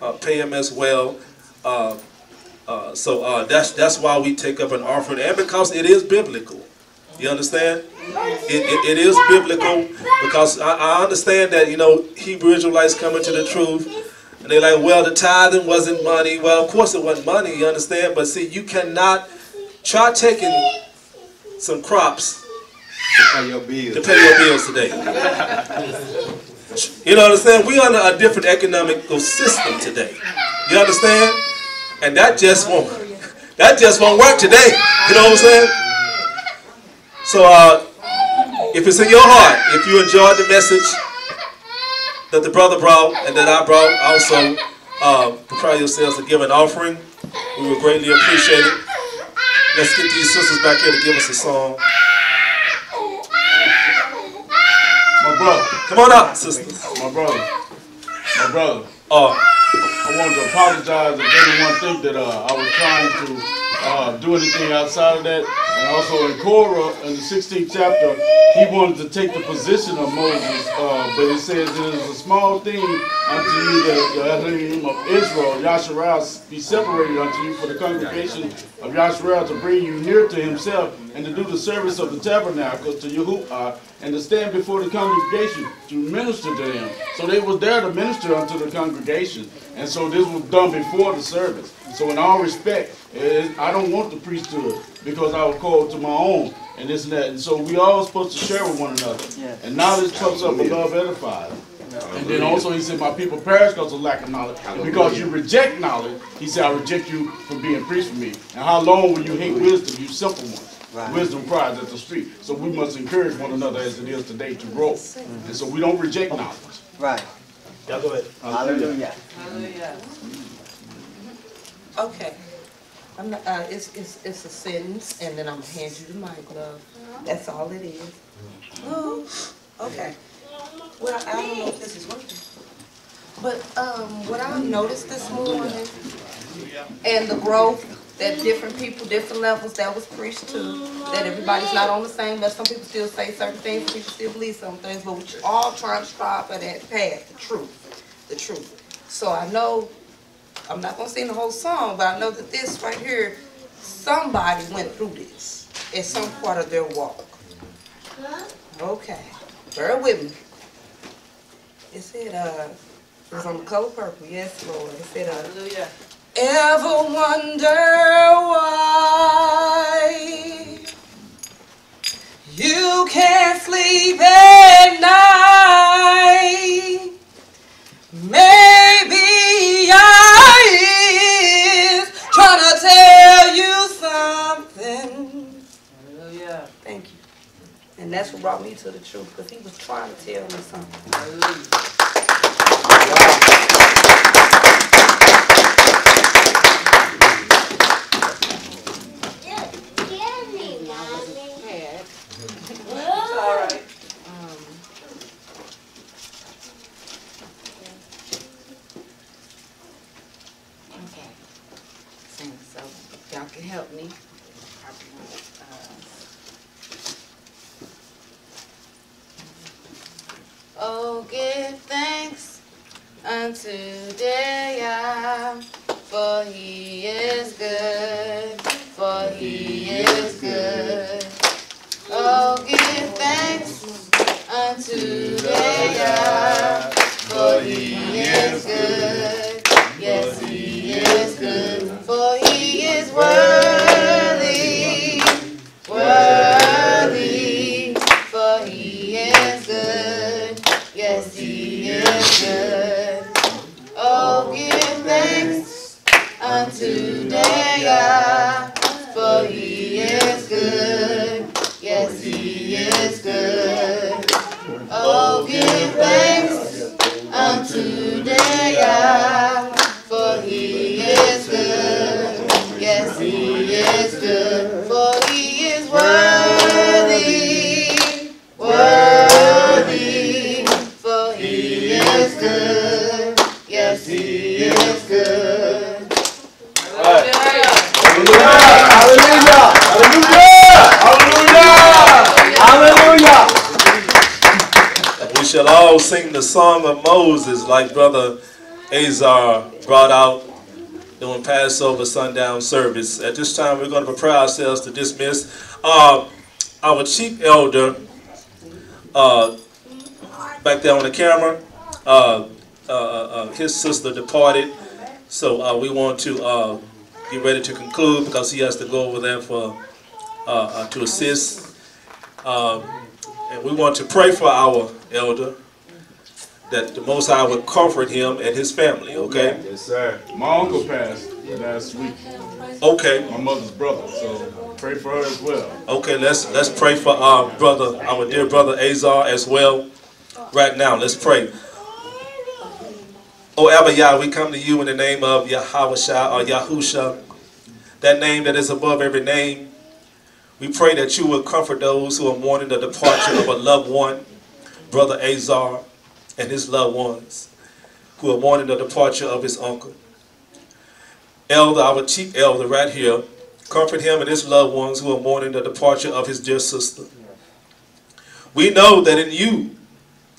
Speaker 1: uh, pay him as well. So that's that's why we take up an offering, and because it is biblical. You understand? It, it, it is biblical because I, I understand that you know Hebrew Israelites coming to the truth, and they're like, well, the tithing wasn't money. Well, of course it wasn't money. You understand? But see, you cannot try taking some crops
Speaker 2: Pay your bills.
Speaker 1: to pay your bills today. You know what I'm saying? We under a different economical system today. You understand? And that just won't that just won't work today. You know what I'm saying? So uh if it's in your heart, if you enjoyed the message that the brother brought and that I brought, also uh, prepare yourselves to give an offering. We would greatly appreciate it. Let's get these sisters back here to give us a song.
Speaker 8: My brother,
Speaker 1: Come on up, sisters.
Speaker 8: my brother, my brother.
Speaker 1: Uh,
Speaker 8: I wanted to apologize if anyone think that uh, I was trying to uh, do anything outside of that. And also in Korah, in the 16th chapter, he wanted to take the position of Moses, uh, but it says it is a small thing unto you that the Elohim of Israel, Yasharal, be separated unto you for the congregation of Yasharal to bring you near to himself and to do the service of the tabernacle to Yahuwah and to stand before the congregation to minister to them. So they was there to minister unto the congregation. And so this was done before the service. So in all respect, I don't want the priesthood because I was called to my own and this and that. And so we all supposed to share with one another. And knowledge puffs up and love edifies. And then also he said, my people perish because of lack of knowledge. And because you reject knowledge, he said, I reject you from being priest for me. And how long will you hate wisdom, you simple ones? Wisdom cries at the street. So we must encourage one another as it is today to grow. And so we don't reject knowledge.
Speaker 4: Right.
Speaker 1: y'all go ahead.
Speaker 4: Hallelujah. Hallelujah.
Speaker 9: Okay. I'm not, uh, it's, it's, it's a sentence, and then I'm gonna hand you the mic, love. That's all it is. Oh, okay. Well, I don't know if this is working. But, um, what I noticed this morning, and the growth, that different people, different levels that was preached to, that everybody's not on the same level. Some people still say certain things, people still believe some things, but we're all trying to strive for that path, the truth, the truth. So I know I'm not gonna sing the whole song, but I know that this right here, somebody went through this at some part of their walk. Okay, bear with me. It said, uh, it was on the color purple, yes, Lord. It said, uh,
Speaker 10: Hallelujah.
Speaker 9: Ever wonder why you can't sleep at night? Maybe I is trying to tell you something.
Speaker 10: Hallelujah.
Speaker 9: Thank you. And that's what brought me to the truth, because he was trying to tell me something.
Speaker 10: Hallelujah.
Speaker 9: It's
Speaker 1: Passover sundown service. At this time, we're going to prepare ourselves to dismiss. Uh, our chief elder, uh, back there on the camera, uh, uh, uh, his sister departed. So uh, we want to uh, get ready to conclude because he has to go over there for uh, uh, to assist. Um, and we want to pray for our elder that the Most High would comfort him and his family. Okay.
Speaker 8: Yes, sir. My uncle passed last week.
Speaker 1: Okay.
Speaker 8: My mother's brother. So pray for her as well.
Speaker 1: Okay. Let's let's pray for our brother, our dear brother Azar as well. Right now, let's pray. Oh Abba Yah, we come to you in the name of Yahweh Shah or Yahusha, that name that is above every name. We pray that you will comfort those who are mourning the departure of a loved one, Brother Azar and his loved ones, who are mourning the departure of his uncle. Elder, our chief elder right here, comfort him and his loved ones who are mourning the departure of his dear sister. We know that in you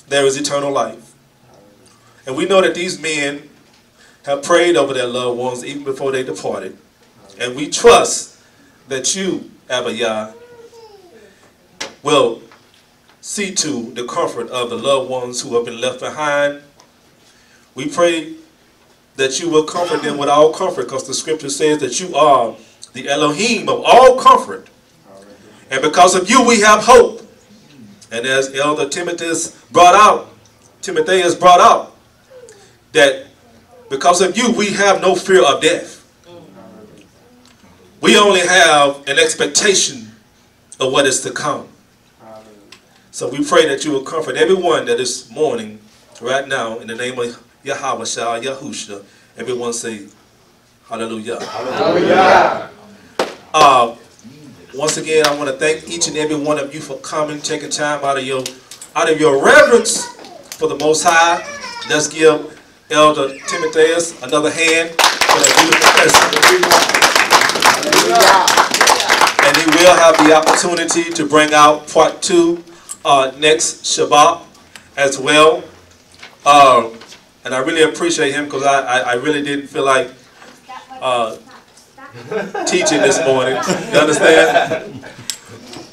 Speaker 1: there is eternal life. And we know that these men have prayed over their loved ones even before they departed. And we trust that you, Abba Yah, will see to the comfort of the loved ones who have been left behind. We pray that you will comfort them with all comfort because the scripture says that you are the Elohim of all comfort. And because of you we have hope. And as Elder Timothy has brought out, Timothy has brought out, that because of you we have no fear of death. We only have an expectation of what is to come. So we pray that you will comfort everyone that is mourning right now in the name of Yahweh Shah Yahusha. Everyone say hallelujah.
Speaker 6: Hallelujah.
Speaker 1: Uh, once again, I want to thank each and every one of you for coming, taking time out of your out of your reverence for the Most High. Let's give Elder Timotheus another hand for that beautiful message. And he will have the opportunity to bring out part two uh, next Shabbat as well. Uh, and I really appreciate him because I, I, I really didn't feel like uh, teaching this morning. You understand?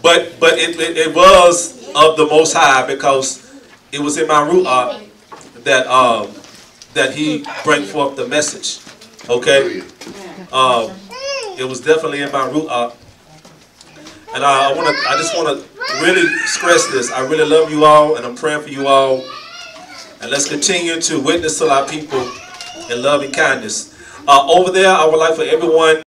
Speaker 1: But but it, it, it was of the Most High because it was in my ruach that um, that He bring forth the message. Okay, um, it was definitely in my ruach, and I, I want to I just want to really stress this. I really love you all, and I'm praying for you all. And let's continue to witness to our people in love and kindness. Uh, over there, I would like for everyone